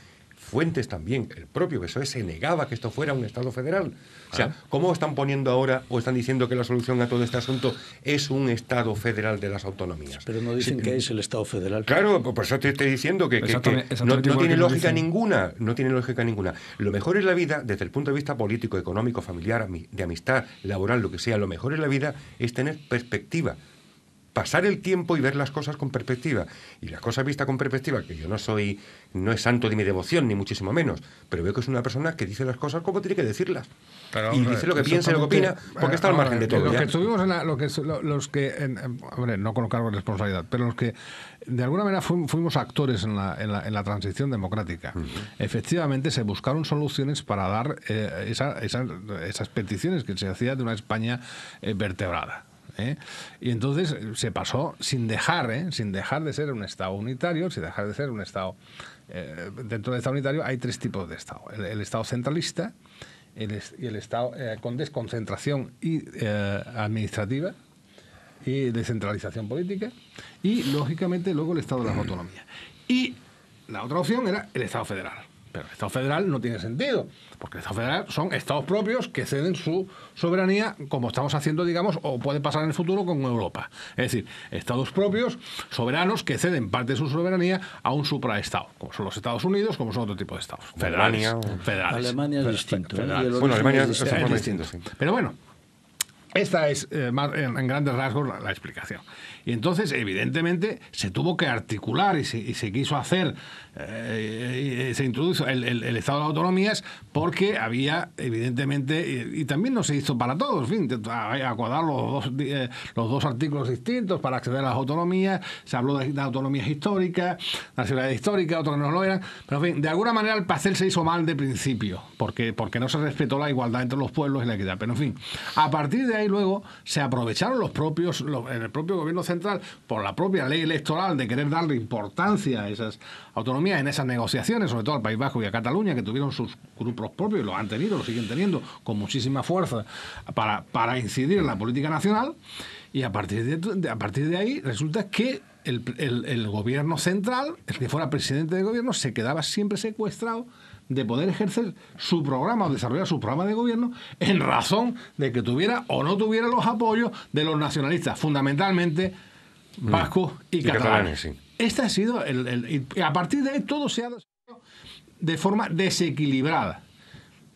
Fuentes también, el propio PSOE se negaba que esto fuera un Estado federal. O sea, ah. ¿cómo están poniendo ahora o están diciendo que la solución a todo este asunto es un Estado federal de las autonomías?
Pero no dicen que es el Estado federal.
Claro, por eso te estoy diciendo que, no, tiene lógica ninguna. No tiene lógica ninguna. Lo mejor es la vida, desde el punto de vista político, económico, familiar, de amistad, laboral, lo que sea, lo mejor es la vida es tener perspectiva pasar el tiempo y ver las cosas con perspectiva. Y las cosas vistas con perspectiva, que yo no soy, no es santo de mi devoción, ni muchísimo menos, pero veo que es una persona que dice las cosas como tiene que decirlas. y dice lo que piensa y lo que opina, porque está al margen de todo.
Los que estuvimos en la, lo que, los que, hombre, no con cargo de responsabilidad, pero los que de alguna manera fuimos actores en la, en la, en la transición democrática, efectivamente se buscaron soluciones para dar eh, esas peticiones que se hacía de una España eh, vertebrada. ¿Eh? Y entonces eh, se pasó sin dejar, ¿eh? sin dejar de ser un Estado unitario, sin dejar de ser un Estado... dentro del Estado unitario hay tres tipos de Estado. El, Estado centralista y el Estado con desconcentración y, administrativa y descentralización política y, lógicamente, luego el Estado de las autonomías. Y la otra opción era el Estado federal. Pero el Estado federal no tiene sentido, porque el Estado federal son estados propios que ceden su soberanía, como estamos haciendo, digamos, o puede pasar en el futuro con Europa. Es decir, estados propios, soberanos, que ceden parte de su soberanía a un supraestado, como son los Estados Unidos, como son otro tipo de estados.
Federales. Alemania es distinto. ¿eh?
Bueno, Alemania es, distinto.
Pero bueno, esta es, eh, en, grandes rasgos, la, explicación. Y entonces, evidentemente, se tuvo que articular y se, quiso hacer, eh, se introdujo el, Estado de las Autonomías porque había, evidentemente, y, también no se hizo para todos, en fin, acordar los dos, eh, los dos artículos distintos para acceder a las autonomías, se habló de, autonomías históricas, nacionalidad histórica, otros no lo eran, pero en fin, de alguna manera el pastel se hizo mal de principio, porque, porque no se respetó la igualdad entre los pueblos y la equidad. Pero en fin, a partir de ahí luego se aprovecharon los propios, en el propio gobierno central, por la propia ley electoral de querer darle importancia a esas autonomías en esas negociaciones, sobre todo al País Vasco y a Cataluña, que tuvieron sus grupos propios y lo han tenido, lo siguen teniendo con muchísima fuerza para, para incidir en la política nacional. Y a partir de, a partir de ahí resulta que el, el, el, gobierno central, el que fuera presidente de gobierno, se quedaba siempre secuestrado de poder ejercer su programa o desarrollar su programa de gobierno en razón de que tuviera o no tuviera los apoyos de los nacionalistas, fundamentalmente mm. vascos y, catalanes. Este ha sido el, y a partir de ahí todo se ha de forma desequilibrada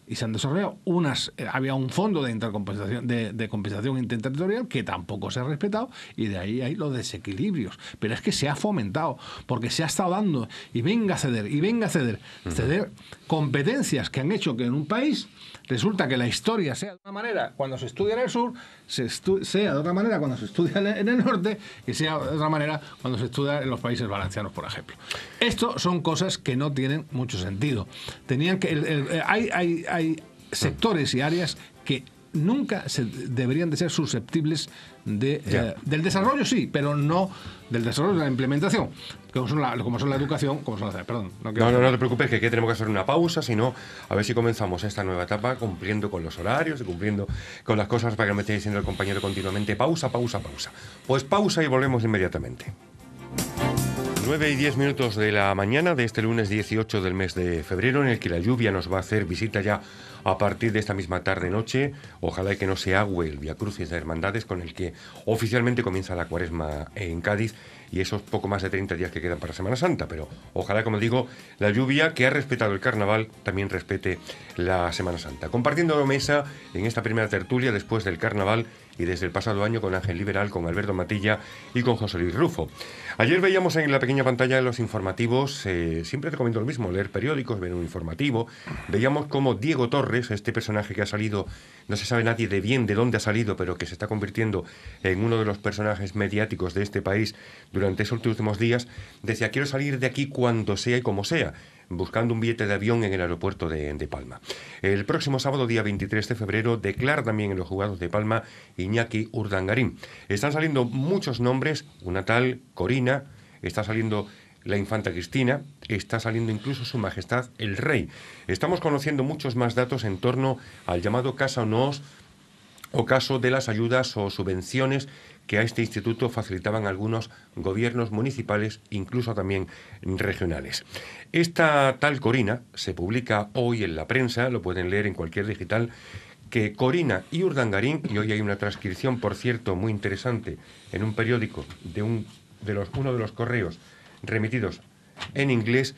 y se han desarrollado unas eh, había un fondo de intercompensación de, de, compensación interterritorial que tampoco se ha respetado y de ahí hay los desequilibrios pero es que se ha fomentado porque se ha estado dando y venga a ceder y venga a ceder ceder competencias que han hecho que en un país resulta que la historia sea de una manera cuando se estudia en el sur, se sea de otra manera cuando se estudia en el norte y sea de otra manera cuando se estudia en los países valencianos, por ejemplo. Esto son cosas que no tienen mucho sentido. Tenían que, hay, hay, hay sectores y áreas que nunca se, deberían de ser susceptibles de, eh, del desarrollo, sí, pero no del desarrollo de la implementación, como son la, como son la educación, como son la... Perdón.
No, no, no, te preocupes, que aquí tenemos que hacer una pausa, sino a ver si comenzamos esta nueva etapa cumpliendo con los horarios y cumpliendo con las cosas para que me esté diciendo el compañero continuamente, pausa, pausa, pausa. Pues pausa y volvemos inmediatamente. 9 y 10 minutos de la mañana de este lunes 18 del mes de febrero, en el que la lluvia nos va a hacer visita ya a partir de esta misma tarde-noche. Ojalá que no se agüe el Via Crucis de Hermandades con el que oficialmente comienza la cuaresma en Cádiz y esos poco más de 30 días que quedan para Semana Santa. Pero ojalá, como digo, la lluvia que ha respetado el carnaval también respete la Semana Santa. Compartiendo mesa en esta primera tertulia después del carnaval y desde el pasado año con Ángel Liberal, con Alberto Matilla y con José Luis Rufo. Ayer veíamos en la pequeña pantalla de los informativos, eh, siempre te comento lo mismo, leer periódicos, ver un informativo, veíamos como Diego Torres, este personaje que ha salido, no se sabe nadie de bien de dónde ha salido, pero que se está convirtiendo en uno de los personajes mediáticos de este país durante esos últimos días, decía, quiero salir de aquí cuando sea y como sea buscando un billete de avión en el aeropuerto de, Palma. El próximo sábado, día 23 de febrero, declara también en los jugados de Palma Iñaki Urdangarín. Están saliendo muchos nombres, una tal Corina, está saliendo la infanta Cristina, está saliendo incluso su majestad el rey. Estamos conociendo muchos más datos en torno al llamado Casa Nos o caso de las ayudas o subvenciones que a este instituto facilitaban algunos gobiernos municipales, incluso también regionales. Esta tal Corina se publica hoy en la prensa, lo pueden leer en cualquier digital, que Corina y Urdangarín, y hoy hay una transcripción, por cierto, muy interesante, en un periódico de, un, de los, uno de los correos remitidos en inglés,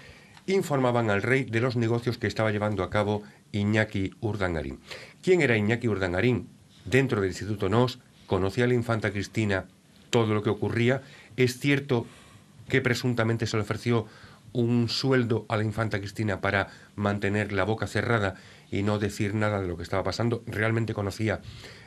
informaban al rey de los negocios que estaba llevando a cabo Iñaki Urdangarín. ¿Quién era Iñaki Urdangarín? Dentro del Instituto NOS, conocía a la infanta Cristina todo lo que ocurría. Es cierto que presuntamente se le ofreció un sueldo a la infanta Cristina para mantener la boca cerrada y no decir nada de lo que estaba pasando. Realmente conocía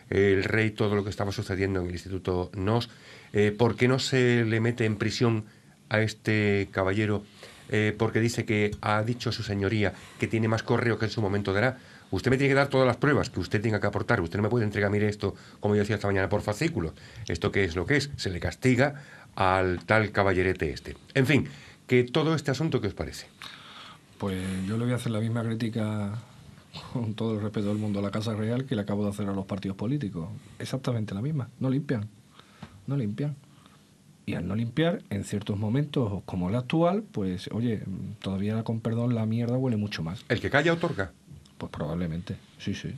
el rey todo lo que estaba sucediendo en el Instituto NOS. Eh, ¿Por qué no se le mete en prisión a este caballero? Eh, porque dice que ha dicho su señoría que tiene más correo que en su momento dará. Usted me tiene que dar todas las pruebas que usted tenga que aportar. Usted no me puede entregar, mire esto, como yo decía esta mañana, por fascículo. ¿Esto qué es lo que es? Se le castiga al tal caballerete este. En fin, que todo este asunto, ¿qué os parece?
Pues yo le voy a hacer la misma crítica con todo el respeto del mundo a la Casa Real que le acabo de hacer a los partidos políticos. Exactamente la misma. No limpian. No limpian. Y al no limpiar, en ciertos momentos, como el actual, pues, oye, todavía con perdón la mierda huele mucho más.
¿El que calla otorga?
Pues probablemente, sí, sí.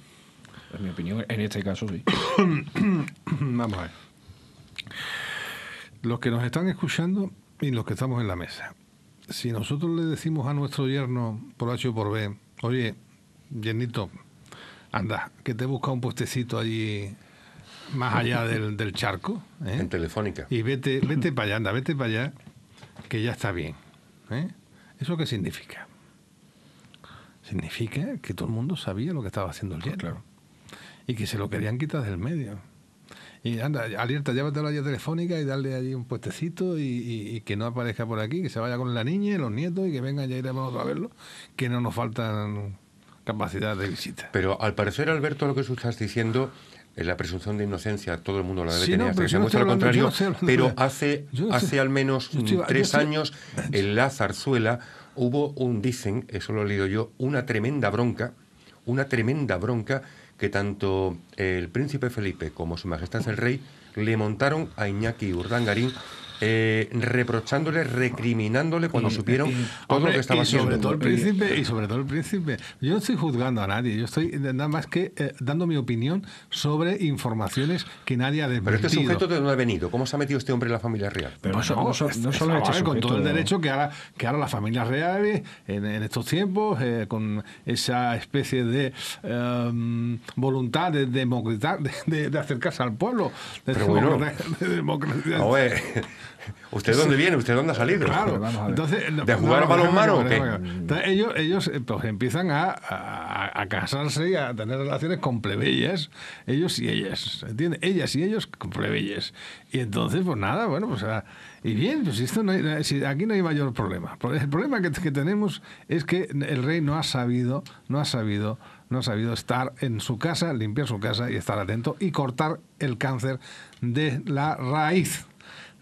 En mi opinión, en este caso sí.
Vamos a ver. Los que nos están escuchando y los que estamos en la mesa. Si nosotros le decimos a nuestro yerno por H o por B, oye, yernito, anda, que te busca un puestecito allí más allá del, charco.
¿eh? En Telefónica.
Y vete, vete para allá, anda, vete para allá, que ya está bien. ¿eh? ¿Eso qué significa? Significa que todo el mundo sabía lo que estaba haciendo el Claro. Y que se lo querían quitar del medio. Y anda, alerta, llévate a la telefónica y darle allí un puestecito y, que no aparezca por aquí, que se vaya con la niña y los nietos y que vengan, ya iremos a verlo, que no nos faltan capacidad de visita.
Pero al parecer, Alberto, lo que tú estás diciendo en la presunción de inocencia todo el mundo la debe tener, hasta que se muestra lo contrario, pero hace, hace al menos tres años en la zarzuela hubo un, dicen, eso lo he leído yo, una tremenda bronca, una tremenda bronca que tanto el príncipe Felipe como su majestad el rey le montaron a Iñaki Urdangarín eh, reprochándole, recriminándole cuando supieron todo lo que estaba haciendo.
Sobre todo el príncipe, y sobre todo el príncipe. Yo no estoy juzgando a nadie, yo estoy nada más que eh, dando mi opinión sobre informaciones que nadie ha desmentido.
Pero este sujeto de dónde ha venido, ¿cómo se ha metido este hombre en la familia real?
Pero no, no, solo este con todo el derecho que ahora, que ahora las familias reales, en, estos tiempos, eh, con esa especie de em, voluntad de democratizar, de, acercarse al pueblo, de,
Pero bueno, de ¿Usted dónde viene? ¿Usted dónde ha salido?
Claro, Entonces, ¿De
jugar a balonmano o qué?
Entonces, ellos, ellos eh, pues, empiezan a, a, casarse y a tener relaciones con plebeyes, ellos y ellas, ¿entiendes? Ellas y ellos con plebeyes. Y entonces, pues nada, bueno, pues... Y bien, pues esto no aquí no hay mayor problema. El problema que, que tenemos es que el rey no ha sabido, no ha sabido no ha sabido estar en su casa, limpiar su casa y estar atento y cortar el cáncer de la raíz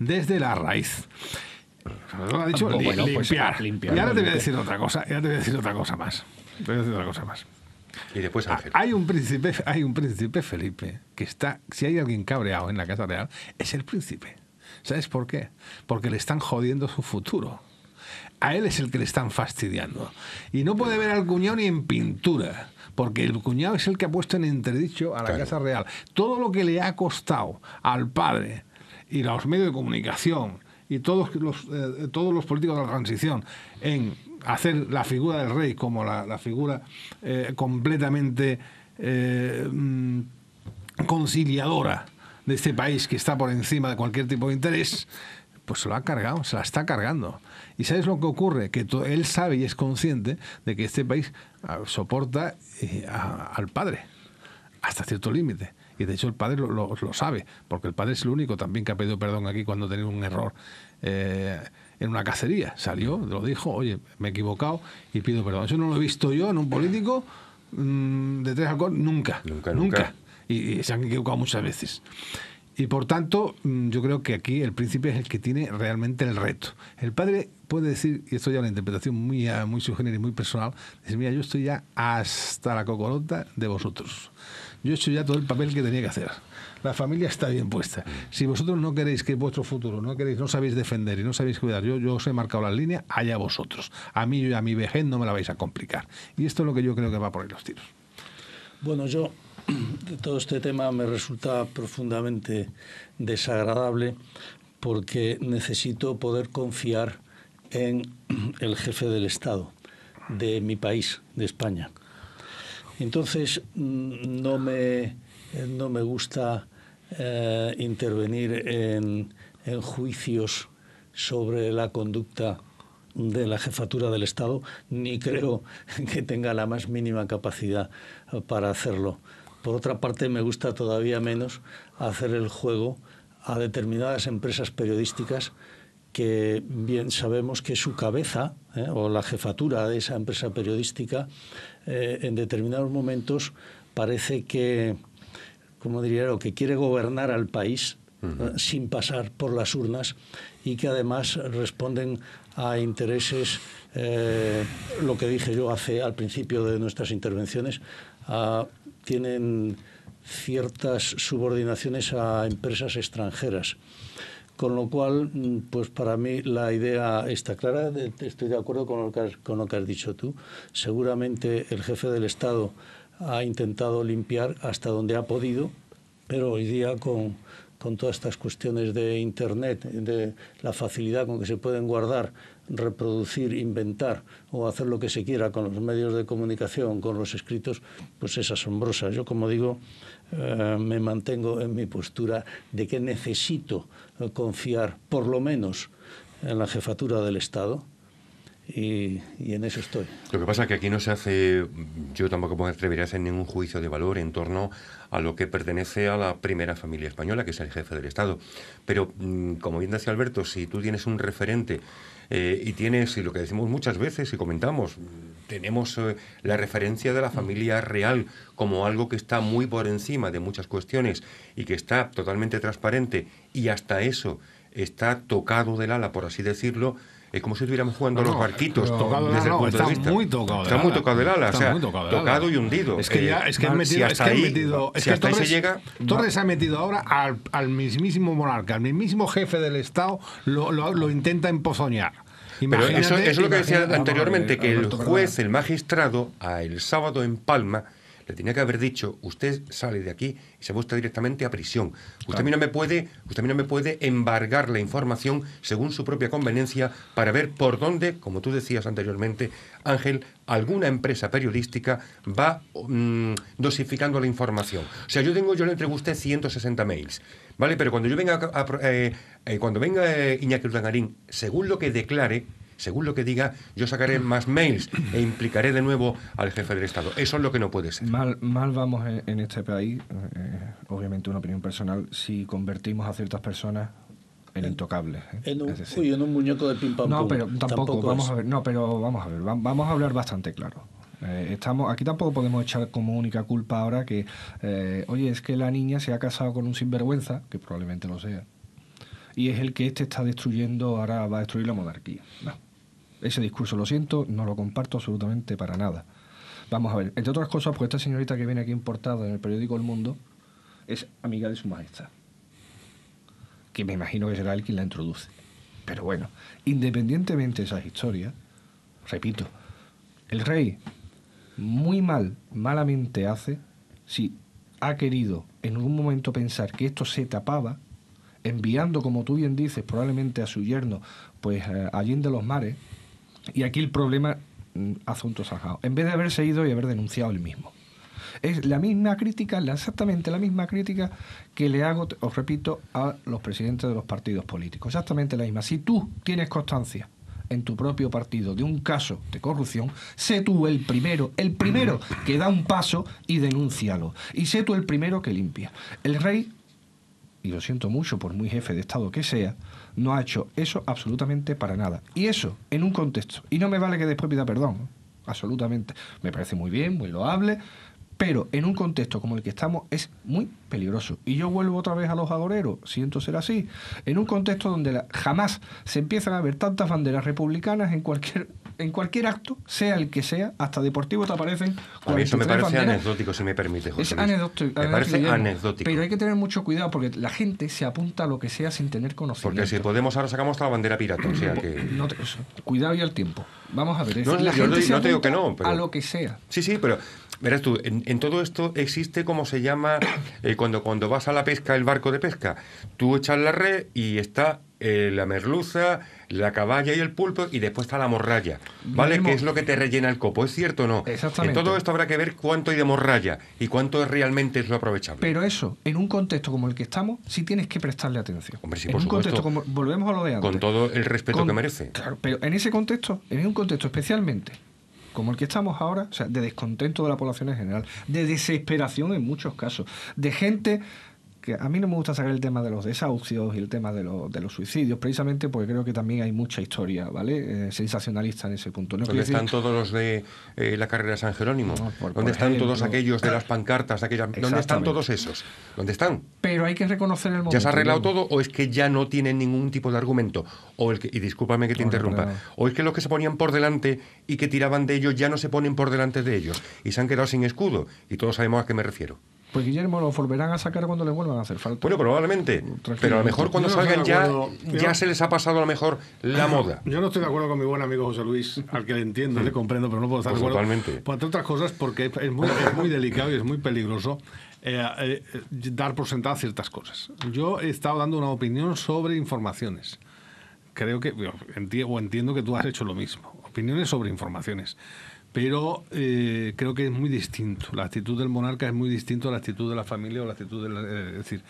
desde la raíz. Lo ha dicho pues, limpiar. Y ahora te voy a decir otra cosa, ya te voy a decir otra cosa más. Te voy a decir otra cosa más.
Y después ah, Ángel.
Hay un príncipe, hay un príncipe Felipe que está, si hay alguien cabreado en la casa real, es el príncipe. ¿Sabes por qué? Porque le están jodiendo su futuro. A él es el que le están fastidiando. Y no puede ver al cuñado ni en pintura porque el cuñado es el que ha puesto en entredicho a la Casa Real. Todo lo que le ha costado al padre y a los medios de comunicación y todos los, eh, todos los políticos de la transición en hacer la figura del rey como la, figura eh, completamente eh, mm, conciliadora de este país que está por encima de cualquier tipo de interés, pues se lo ha cargado, se la está cargando. ¿Y sabes lo que ocurre? Que él sabe y es consciente de que este país ah, soporta eh, al padre hasta cierto límite. Y de hecho el padre lo, sabe, porque el padre es el único también que ha pedido perdón aquí cuando tenido un error eh, en una cacería. Salió, lo dijo, oye, me he equivocado y pido perdón. Eso no lo he visto yo en un político mm, de tres alcohol nunca. Nunca, nunca. y se han equivocado muchas veces. Y por tanto, mm, yo creo que aquí el príncipe es el que tiene realmente el reto. El padre puede decir, y esto ya es una interpretación muy, ah, muy y muy personal, dice, mira, yo estoy ya hasta la cocorota de vosotros. Yo he hecho ya todo el papel que tenía que hacer. La familia está bien puesta. Si vosotros no queréis que vuestro futuro, no queréis, no sabéis defender y no sabéis cuidar, yo, yo os he marcado la línea, allá vosotros. A mí y a mi vejez no me la vais a complicar. Y esto es lo que yo creo que va por ahí los tiros.
Bueno, yo de todo este tema me resulta profundamente desagradable porque necesito poder confiar en el jefe del Estado de mi país, de España. Entonces, mm, no me, no me gusta eh, intervenir en, en juicios sobre la conducta de la jefatura del Estado, ni creo que tenga la más mínima capacidad para hacerlo. Por otra parte, me gusta todavía menos hacer el juego a determinadas empresas periodísticas que bien sabemos que su cabeza ¿eh? o la jefatura de esa empresa periodística eh, en determinados momentos parece que, como diría, que quiere gobernar al país sin pasar por las urnas y que además responden a intereses, eh, lo que dije yo hace al principio de nuestras intervenciones, a tienen ciertas subordinaciones a empresas extranjeras. Con lo cual, mm, pues para mí la idea está clara, estoy de acuerdo con lo, que has, dicho tú. Seguramente el jefe del Estado ha intentado limpiar hasta donde ha podido, pero hoy día con, con todas estas cuestiones de Internet, de la facilidad con que se pueden guardar reproducir, inventar o hacer lo que se quiera con los medios de comunicación, con los escritos, pues es asombrosa. Yo, como digo, eh, me mantengo en mi postura de que necesito eh, confiar, por lo menos, en la jefatura del Estado. Y, y, en eso estoy.
Lo que pasa es que aquí no se hace, yo tampoco me atrevería a hacer ningún juicio de valor en torno a lo que pertenece a la primera familia española, que es el jefe del Estado. Pero, mm, como bien decía Alberto, si tú tienes un referente eh, y tienes, y lo que decimos muchas veces y comentamos, tenemos eh, la referencia de la familia real como algo que está muy por encima de muchas cuestiones y que está totalmente transparente y hasta eso está tocado del ala, por así decirlo, es como si estuviéramos jugando a los barquitos
desde el punto
está de vista.
Muy tocado
está muy tocado del ala, o sea, tocado y hundido.
Es que ya, es que han metido, es que han metido, es que Torres, se llega, Torres ha metido ahora al, al, mismísimo monarca, al mismísimo jefe del Estado, lo, intenta empozoñar.
Pero eso, es lo que decía anteriormente, que el juez, el magistrado, el sábado en Palma, le tenía que haber dicho, usted sale de aquí y se va directamente a prisión. Usted, a mí no me puede, usted a mí no me puede embargar la información según su propia conveniencia para ver por dónde, como tú decías anteriormente, Ángel, alguna empresa periodística va mm, dosificando la información. O sea, yo tengo, yo le entrego a usted 160 mails, ¿vale? Pero cuando yo venga, a, eh, eh, cuando venga eh, Iñaki Urdangarín, según lo que declare, según lo que diga, yo sacaré más mails e implicaré de nuevo al jefe del Estado. Eso es lo que no puede ser.
Mal, mal vamos en, este país, eh, obviamente una opinión personal, si convertimos a ciertas personas en intocables.
¿eh? En, un, en un muñeco de pim pam
No, pero tampoco, vamos a ver, no, pero vamos a ver, vamos a hablar bastante claro. Eh, estamos aquí tampoco podemos echar como única culpa ahora que, oye, es que la niña se ha casado con un sinvergüenza, que probablemente lo sea, y es el que este está destruyendo, ahora va a destruir la monarquía. No ese discurso, lo siento, no lo comparto absolutamente para nada. Vamos a ver, entre otras cosas, pues esta señorita que viene aquí importada en el periódico El Mundo es amiga de su majestad, que me imagino que será el quien la introduce. Pero bueno, independientemente de esas historias, repito, el rey muy mal, malamente hace si ha querido en algún momento pensar que esto se tapaba, enviando, como tú bien dices, probablemente a su yerno, pues eh, de los mares, y aquí el problema, mm, asunto sajado, en vez de haberse ido y haber denunciado él mismo. Es la misma crítica, exactamente la misma crítica que le hago, os repito, a los presidentes de los partidos políticos. Exactamente la misma. Si tú tienes constancia en tu propio partido de un caso de corrupción, sé tú el primero, el primero que da un paso y denúncialo. Y sé tú el primero que limpia. El rey, y lo siento mucho por muy jefe de Estado que sea, no ha hecho eso absolutamente para nada. Y eso en un contexto. Y no me vale que después pida perdón. Absolutamente. Me parece muy bien, muy loable, pero en un contexto como el que estamos es muy peligroso. Y yo vuelvo otra vez a los agoreros, siento ser así, en un contexto donde jamás se empiezan a ver tantas banderas republicanas en cualquier en cualquier acto, sea el que sea, hasta deportivo te aparecen.
A mí eso me parece anecdótico, si me permite, José
Es anecdótico.
Me parece anecdótico.
Pero hay que tener mucho cuidado porque la gente se apunta a lo que sea sin tener conocimiento.
Porque si podemos, ahora sacamos la bandera pirata. O sea que...
no cuidado y al tiempo. Vamos a ver.
no, la gente no te digo que no.
A lo que sea.
Sí, sí, pero Verás tú, en, todo esto existe como se llama eh, cuando, cuando vas a la pesca, el barco de pesca. Tú echas la red y está eh, la merluza, la caballa y el pulpo y después está la morralla, ¿vale? Que es lo que te rellena el copo, ¿es cierto o no?
Exactamente.
En todo esto habrá que ver cuánto hay de morralla y cuánto es realmente es lo aprovechable.
Pero eso, en un contexto como el que estamos, sí tienes que prestarle atención.
Hombre, sí,
en
por
un
supuesto,
contexto como volvemos a lo de antes.
Con todo el respeto que merece.
Claro, pero en ese contexto, en un contexto especialmente como el que estamos ahora, o sea, de descontento de la población en general, de desesperación en muchos casos, de gente que a mí no me gusta sacar el tema de los desahucios y el tema de, de los suicidios, precisamente porque creo que también hay mucha historia, ¿vale? Eh, sensacionalista en ese punto.
No ¿Dónde están todos los de eh, la carrera de San Jerónimo? ¿Dónde están todos aquellos de las pancartas? Aquellas... ¿Dónde están todos esos? ¿Dónde están?
Pero hay que reconocer el momento.
¿Ya se ha arreglado todo o es que ya no tienen ningún tipo de argumento? O el que, y discúlpame que te interrumpa. O es que los que se ponían por delante y que tiraban de ellos ya no se ponen por delante de ellos y se han quedado sin escudo. Y todos sabemos a qué me refiero.
Pues Guillermo lo volverán a sacar cuando le vuelvan a hacer falta.
Bueno, probablemente. Pero a lo mejor cuando salgan ya, ya se les ha pasado a lo mejor la moda.
Yo no estoy de acuerdo con mi buen amigo José Luis, al que le entiendo, le comprendo, pero no puedo estar de
pues
acuerdo.
Totalmente.
Por otras cosas, porque es muy, muy delicado y es muy peligroso eh, eh, dar por sentadas ciertas cosas. Yo he estado dando una opinión sobre informaciones. Creo que, o entiendo que tú has hecho lo mismo. Opiniones sobre informaciones pero eh, creo que es muy distinto. La actitud del monarca es muy distinto a la actitud de la familia o la actitud de eh, es decir,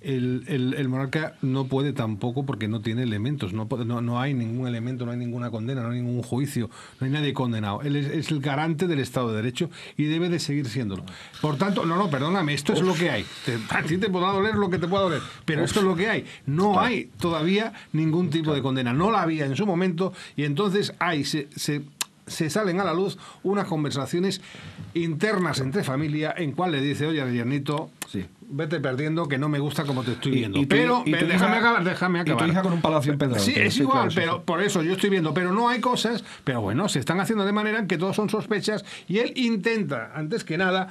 el, el, monarca no puede tampoco porque no tiene elementos, no, no, no, hay ningún elemento, no hay ninguna condena, no hay ningún juicio, no hay nadie condenado. Él es, el garante del Estado de Derecho y debe de seguir siéndolo. Por tanto, no, no, perdóname, esto es lo que hay. a ti te podrá doler lo que te pueda doler, pero esto es lo que hay. No hay todavía ningún tipo de condena. No la había en su momento y entonces hay, se, se se salen a la luz unas conversaciones internas entre familia en cual le dice, oye, Guillermito, sí. vete perdiendo que no me gusta como te estoy viendo. pero déjame acabar, déjame acabar.
Y tu hija con un palacio en
Sí, es igual, pero por eso yo estoy viendo, pero no hay cosas, pero bueno, se están haciendo de manera en que todos son sospechas y él intenta, antes que nada,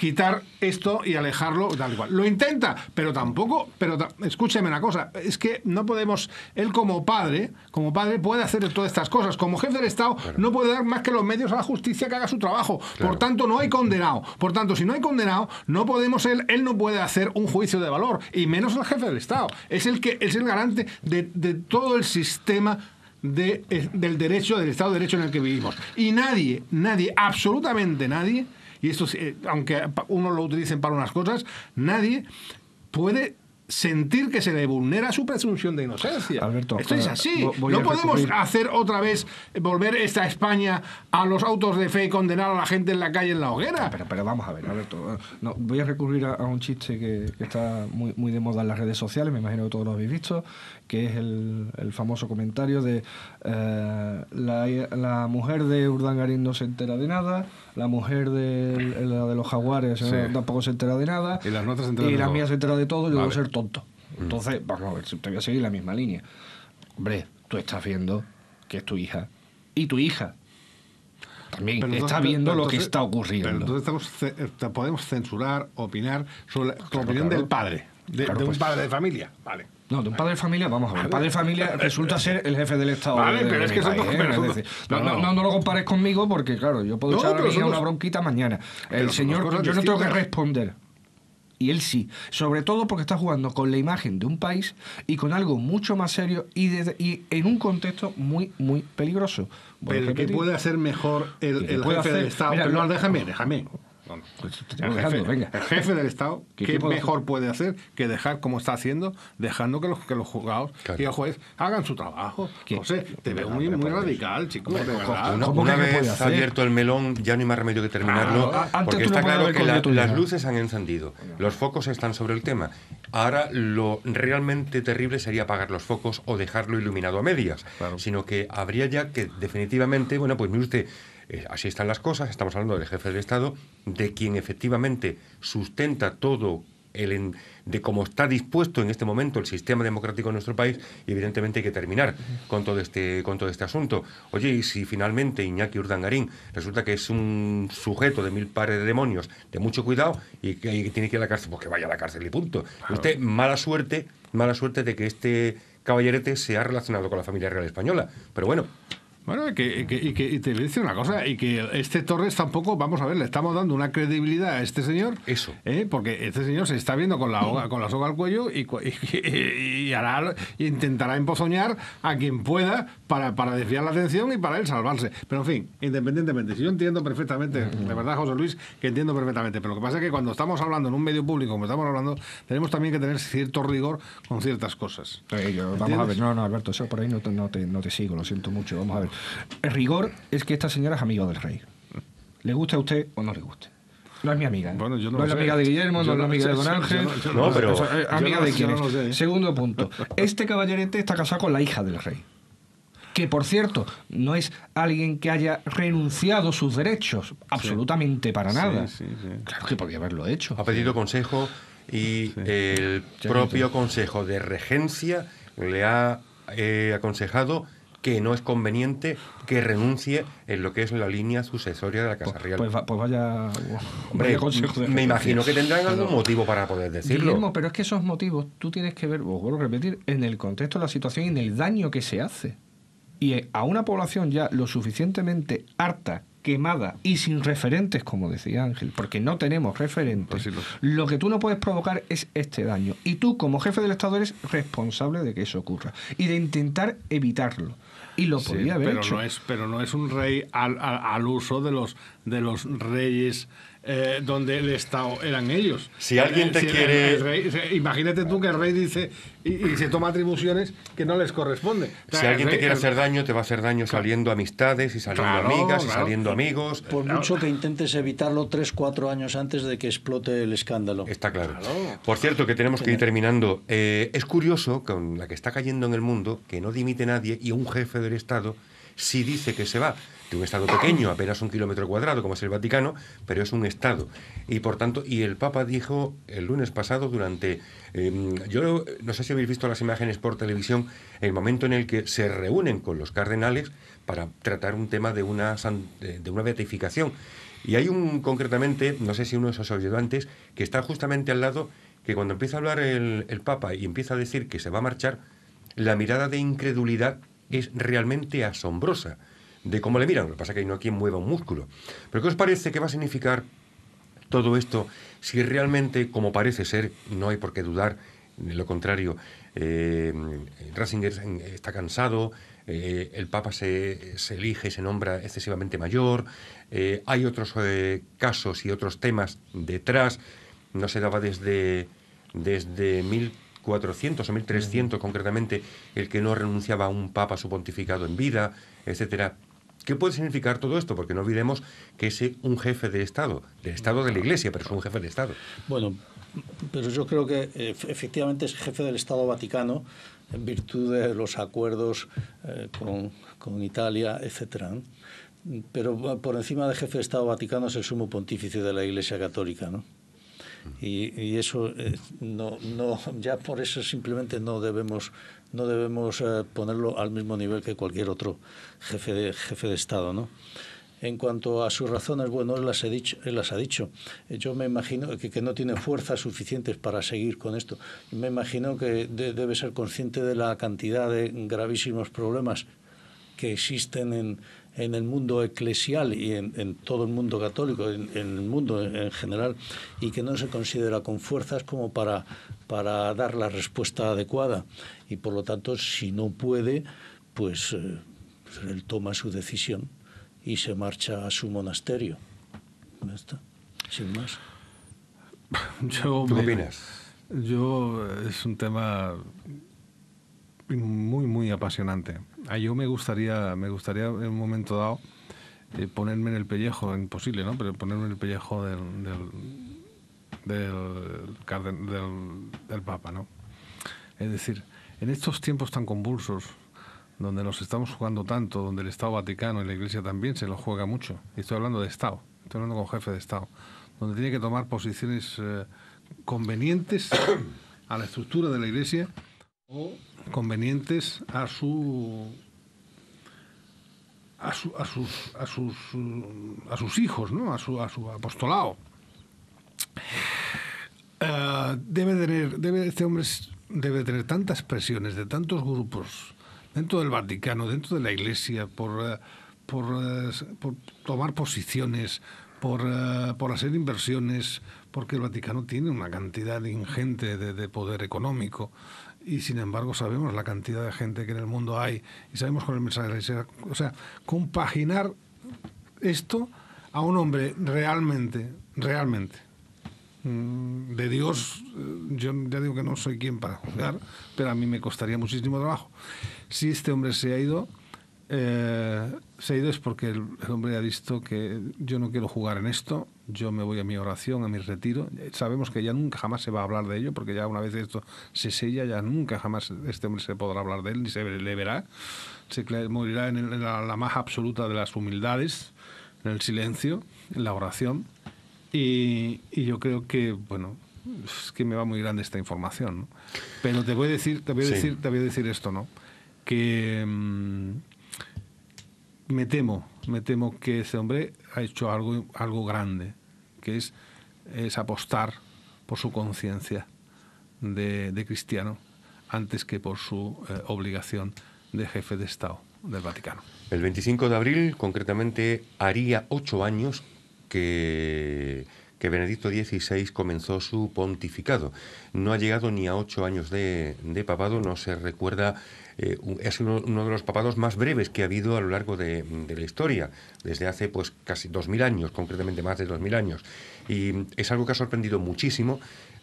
quitar esto y alejarlo, tal cual. Lo intenta, pero tampoco, pero escúcheme una cosa, es que no podemos, él como padre, como padre puede hacer todas estas cosas, como jefe del Estado no puede dar más que los medios a la justicia que haga su trabajo, por tanto no hay condenado, por tanto si no hay condenado, no podemos, él, él no puede hacer un juicio de valor, y menos el jefe del Estado, es el que es el garante de, de todo el sistema de, del derecho, del Estado de Derecho en el que vivimos. Y nadie, nadie, absolutamente nadie, y esto, eh, aunque uno lo utilicen para unas cosas, nadie puede sentir que se le vulnera su presunción de inocencia.
Alberto,
Esto es así. no podemos hacer otra vez, volver esta España a los autos de fe y condenar a la gente en la calle en la hoguera.
Pero, pero vamos a ver, Alberto. No, voy a recurrir a, un chiste que, está muy, muy de moda en las redes sociales, me imagino que todos lo habéis visto, que es el, famoso comentario de eh, la, mujer de Urdangarín no se entera de nada, la mujer de, la de los jaguares eh, tampoco se entera de nada,
y, las
y la mía se entera de todo, yo debo ser tonto. Mm. Entonces, vamos a ver, te voy a seguir la misma línea. Hombre, tú estás viendo que es tu hija, y tu hija también está viendo lo que está ocurriendo.
Pero entonces estamos, eh, podemos censurar, opinar sobre la opinión del padre, de, un pues padre de familia. Vale
No, de un padre de familia, vamos a ver. Un padre de familia resulta ser el jefe del Estado.
Vale,
de-
pero es que son
país,
dos-
¿eh?
son
decir,
dos-
no,
no,
no,
no.
no, lo compares conmigo porque, claro, yo puedo echar a una bronquita mañana. El señor, yo no tengo que responder. Y él sí. Sobre todo porque está jugando con la imagen de un país y con algo mucho más serio y, de- y en un contexto muy, muy peligroso.
Pero que puede hacer mejor el,
¿Qué
el jefe
hacer?
del Estado.
Mira,
Pero no,
lo-
déjame,
Pues
El jefe,
dejando, venga.
el jefe del Estado,
¿Qué-
¿qué,
qué puedo
mejor puede hacer que dejar como está haciendo, dejando que los, que los juzgados
Claro.
y el juez hagan su trabajo?
¿Qué?
José, te veo muy, radical, chico, de verdad.
Una,
¿Cómo
una
que no puede
vez abierto el melón, ya no hay más remedio que terminarlo. Porque está claro que la- las luces han encendido, los focos están sobre el tema. Ahora lo realmente terrible sería apagar los focos o dejarlo iluminado a medias,
Claro.
sino que habría ya que definitivamente, bueno, pues mire usted, eh, así están las cosas, estamos hablando del jefe del Estado, de quien efectivamente sustenta todo el en- de cómo está dispuesto en este momento el sistema democrático en nuestro país y evidentemente hay que terminar con todo este con todo este asunto. Oye, y si finalmente Iñaki Urdangarín resulta que es un sujeto de mil pares de demonios, de mucho cuidado y que, y que tiene que ir a la cárcel, pues que vaya a la cárcel y punto. Usted mala suerte, mala suerte de que este caballerete se ha relacionado con la familia real española, pero bueno,
Bueno, y que, y que- y que- y te decir una cosa, y que este Torres tampoco, vamos a ver, le estamos dando una credibilidad a este señor.
Eso.
¿eh? Porque este señor se está viendo con la, hoga- con la soga al cuello y, cu- y, y hará, y intentará empozoñar a quien pueda para, para desviar la atención y para él salvarse. Pero en fin, independientemente, si yo entiendo perfectamente, de verdad, José Luis, que entiendo perfectamente, pero lo que pasa es que cuando estamos hablando en un medio público, como estamos hablando, tenemos también que tener cierto rigor con ciertas cosas.
Eh, yo- vamos a ver, no, no, Alberto, eso por ahí no te, no, te, no te sigo, lo siento mucho. Vamos a ver. El rigor es que esta señora es amiga del rey. ¿Le guste a usted o no le guste? No es mi amiga. ¿eh?
Bueno, yo no
no
lo
es la
sé.
amiga de Guillermo,
Yo
no es la amiga de Don Ángel.
yo no-
pero-
amiga de quién es. Segundo punto. Este caballerete está casado con la hija del rey. Que por cierto, no es alguien que haya renunciado sus derechos, absolutamente para nada.
sí, sí.
Claro que podía haberlo hecho.
ha pedido consejo y el
Ya
propio Consejo de Regencia le ha eh, aconsejado que no es conveniente que renuncie en lo que es la línea sucesoria de la Casa Real.
Pues, pues vaya,
Hombre,
vaya consejo de
me imagino que tendrán algún motivo para poder decirlo.
Guillermo, pero es que esos motivos tú tienes que ver, os vuelvo a repetir, en el contexto de la situación y en el daño que se hace. Y eh, a una población ya lo suficientemente harta, quemada y sin referentes, como decía Ángel, porque no tenemos referentes,
Pues sí, lo
lo que tú no puedes provocar es este daño. Y tú, como jefe del Estado, eres responsable de que eso ocurra y de intentar evitarlo. Y lo
Sí,
podía haber
pero
hecho.
no es pero no es un rey al, al- al uso de los de los reyes eh, donde el Estado eran ellos.
Si alguien te quiere-
el rey- o imagínate tú que el rey dice y, y se toma atribuciones que no les corresponde. O
Si
sea,
alguien
el
te quiere
el-
hacer daño, te va a hacer daño saliendo amistades y saliendo
Claro,
amigas y saliendo amigos.
Por mucho que intentes evitarlo tres, cuatro años antes de que explote el escándalo.
Está claro. Por cierto, que tenemos que ir terminando. Eh, es curioso, con la que está cayendo en el mundo, que no dimite nadie y un jefe del Estado sí dice que se va un Estado pequeño, apenas un kilómetro cuadrado, como es el Vaticano, pero es un Estado. Y por tanto, y el Papa dijo el lunes pasado durante, eh, yo no sé si habéis visto las imágenes por televisión, el momento en el que se reúnen con los cardenales para tratar un tema de una, de una beatificación. Y hay un, concretamente, no sé si uno de esos ayudantes, que está justamente al lado, que cuando empieza a hablar el, el Papa y empieza a decir que se va a marchar, la mirada de incredulidad es realmente asombrosa de cómo le miran. Lo que pasa es que no hay quien mueva un músculo. Pero ¿qué os parece que va a significar todo esto si realmente, como parece ser, no hay por qué dudar, de lo contrario, eh, Ratzinger está cansado, eh, el Papa se, se elige y se nombra excesivamente mayor, eh, hay otros eh, casos y otros temas detrás, no se daba desde, desde 1400 o 1300 concretamente el que no renunciaba a un Papa a su pontificado en vida, etcétera. ¿Qué puede significar todo esto? Porque no olvidemos que es un jefe de Estado, del Estado de la Iglesia, pero es un jefe de Estado.
Bueno, pero yo creo que efectivamente es jefe del Estado Vaticano en virtud de los acuerdos eh, con, con Italia, etcétera. Pero por encima de jefe de Estado Vaticano es el sumo pontífice de la Iglesia Católica, ¿no? Y, y eso eh, no, no, ya por eso simplemente no debemos, no debemos eh, ponerlo al mismo nivel que cualquier otro jefe de, jefe de Estado, ¿no? en cuanto a sus razones, bueno, él las, he dicho, él las ha dicho. Yo me imagino que, que no tiene fuerzas suficientes para seguir con esto. Me imagino que debe ser consciente de la cantidad de gravísimos problemas que existen en, en el mundo eclesial y en, todo el mundo católico, en, el mundo en, general, y que no se considera con fuerzas como para, para dar la respuesta adecuada. Y por lo tanto, si no puede, pues, eh, pues él toma su decisión y se marcha a su monasterio. ¿Ya está? Sin más.
Yo
¿Qué opinas?
Yo es un tema muy muy apasionante. A yo me gustaría me gustaría en un momento dado eh, ponerme en el pellejo, imposible, ¿no? Pero ponerme en el pellejo del, del Papa, ¿no? Es decir, en estos tiempos tan convulsos donde nos estamos jugando tanto, donde el Estado Vaticano y la Iglesia también se lo juega mucho. Y estoy hablando de Estado, estoy hablando con jefe de Estado, donde tiene que tomar posiciones eh, convenientes a la estructura de la Iglesia o convenientes a su a, sus a sus a sus hijos, ¿no? A su, a su apostolado. Eh, debe tener debe este hombre debe tener tantas presiones de tantos grupos dentro del Vaticano, dentro de la Iglesia, por, eh, por, eh, por tomar posiciones, por, por, hacer inversiones, porque el Vaticano tiene una cantidad ingente de, poder económico y sin embargo sabemos la cantidad de gente que en el mundo hay y sabemos con el mensaje. O sea, compaginar esto a un hombre realmente, realmente mm, de Dios, yo ya digo que no soy quien para juzgar, pero a mí me costaría muchísimo trabajo si este hombre se ha ido, eh, se ha ido es porque el, hombre ha visto que yo no quiero jugar en esto, yo me voy a mi oración, a mi retiro. Sabemos que ya nunca jamás se va a hablar de ello, porque ya una vez esto se sella, ya nunca jamás este hombre se podrá hablar de él, ni se le verá. Se morirá en, la, más absoluta de las humildades, en el silencio, en la oración. Y, y yo creo que, bueno, es que me va muy grande esta información, ¿no? Pero te voy a decir, te voy a decir, te voy a decir esto, ¿no? que mm, me temo, me temo que ese hombre ha hecho algo, algo grande, que es, es apostar por su conciencia de, cristiano antes que por su eh, obligación de jefe de Estado del Vaticano.
El 25 de abril, concretamente, haría ocho años que que Benedicto XVI comenzó su pontificado. No ha llegado ni a ocho años de, papado, no se recuerda eh, es uno, de los papados más breves que ha habido a lo largo de, la historia, desde hace pues casi dos mil años, concretamente más de dos mil años. Y es algo que ha sorprendido muchísimo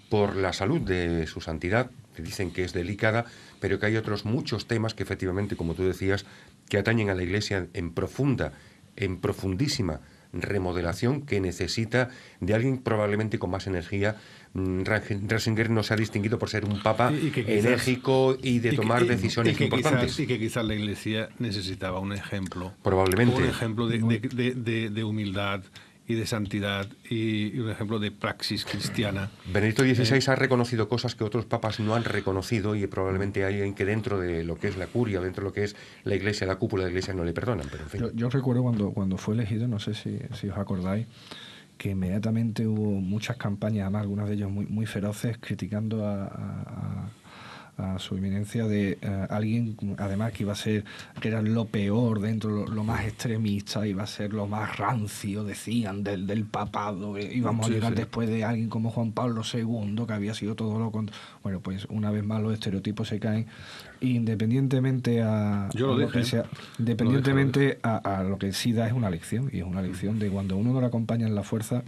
por la salud de su santidad, que dicen que es delicada, pero que hay otros muchos temas que efectivamente, como tú decías, que atañen a la Iglesia en profunda, en profundísima remodelación que necesita de alguien probablemente con más energía. Mm, Ratzinger no se ha distinguido por ser un papa enérgico y de tomar decisiones importantes.
y que quizás la Iglesia necesitaba un ejemplo.
Probablemente.
Un ejemplo de, de, de humildad y de santidad y, un ejemplo de praxis cristiana.
Benedicto XVI eh, ha reconocido cosas que otros papas no han reconocido y probablemente hay alguien que dentro de lo que es la curia, dentro de lo que es la iglesia, la cúpula de la iglesia no le perdonan. Pero en fin.
yo, recuerdo cuando, cuando fue elegido, no sé si, si os acordáis, que inmediatamente hubo muchas campañas, además algunas de ellas muy, muy feroces, criticando a a su eminencia de eh, alguien, además que iba a ser, que era lo peor dentro, lo, más extremista, iba a ser lo más rancio, decían, del, del papado, íbamos a llegar después de alguien como Juan Pablo II, que había sido todo lo contrario. Bueno, pues una vez más los estereotipos se caen, independientemente a,
lo,
que sea, independientemente a, a, lo que sí da es una lección, y es una lección de cuando uno no lo acompaña en la fuerza,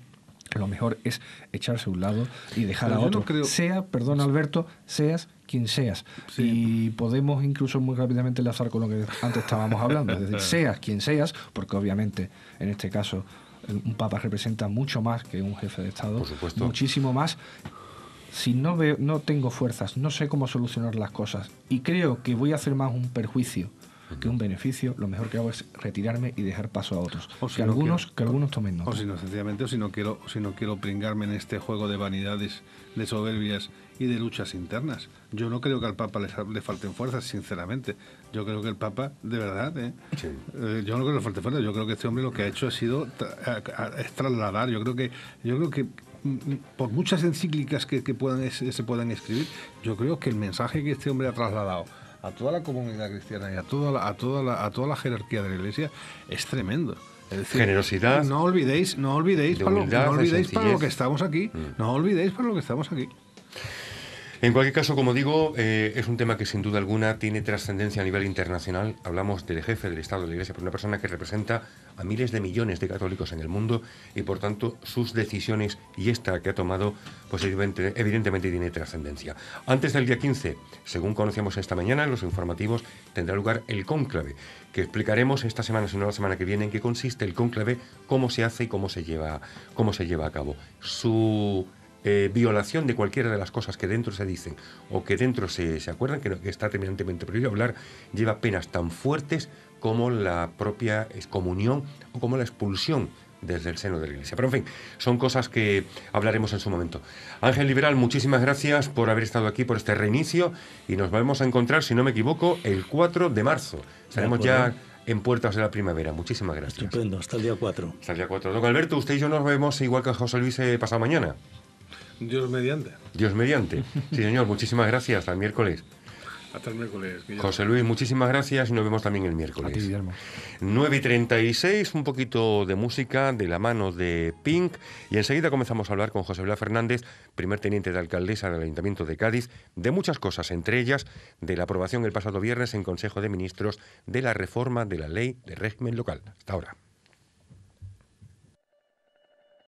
lo mejor es echarse a un lado y dejar a otro. Sea, perdón Alberto, seas quien seas. Y podemos incluso muy rápidamente enlazar con lo que antes estábamos hablando. Es decir, seas quien seas, porque obviamente en este caso un papa representa mucho más que un jefe de Estado. Muchísimo más. Si no, no tengo fuerzas, no sé cómo solucionar las cosas y creo que voy a hacer más un perjuicio que un beneficio, lo mejor que hago es retirarme y dejar paso a otros. O que, algunos, que algunos tomen nota.
O si no, sencillamente, o si no quiero, si no quiero pringarme en este juego de vanidades, de soberbias y de luchas internas. Yo no creo que al Papa le, falten fuerzas, sinceramente. Yo creo que el Papa, de verdad, ¿eh? Eh, yo no creo que le falte fuerzas. Yo creo que este hombre lo que ha hecho ha sido es trasladar. Yo creo que, yo creo que mm, mm, por muchas encíclicas que, puedan, se puedan escribir, yo creo que el mensaje que este hombre ha trasladado a toda la comunidad cristiana y a toda a toda la, a toda la jerarquía de la Iglesia es tremendo.
Generosidad.
No olvidéis, no olvidéis, para, lo, no olvidéis para lo que estamos aquí. Mm. No olvidéis para lo que estamos aquí.
En cualquier caso, como digo, eh, es un tema que sin duda alguna tiene trascendencia a nivel internacional. Hablamos del jefe del Estado de la Iglesia, pero una persona que representa a miles de millones de católicos en el mundo y por tanto sus decisiones y esta que ha tomado, pues evidentemente tiene trascendencia. Antes del día 15, según conocíamos esta mañana en los informativos, tendrá lugar el cónclave, que explicaremos esta semana, si no la semana que viene, en qué consiste el cónclave, cómo se hace y cómo se lleva, cómo se lleva a cabo. Su eh, violación de cualquiera de las cosas que dentro se dicen o que dentro se, se acuerdan, que, está terminantemente prohibido hablar, lleva penas tan fuertes como la propia excomunión o como la expulsión desde el seno de la Iglesia. Pero en fin, son cosas que hablaremos en su momento. Ángel Liberal, muchísimas gracias por haber estado aquí, por este reinicio, y nos vamos a encontrar, si no me equivoco, el 4 de marzo. Estaremos ya en puertas de la primavera. Muchísimas gracias.
Estupendo, hasta el día 4.
Hasta el día 4. Don Alberto, usted y yo nos vemos igual que José Luis eh, pasado mañana.
Dios mediante.
Dios mediante. Sí, señor, muchísimas gracias. Hasta el miércoles.
Hasta el miércoles.
José Luis, muchísimas gracias y nos vemos también el miércoles. A ti, Guillermo. 9 y 36, un poquito de música de la mano de Pink y enseguida comenzamos a hablar con José Luis Fernández, primer teniente de alcaldesa del Ayuntamiento de Cádiz, de muchas cosas, entre ellas de la aprobación el pasado viernes en Consejo de Ministros de la reforma de la ley de régimen local. Hasta ahora.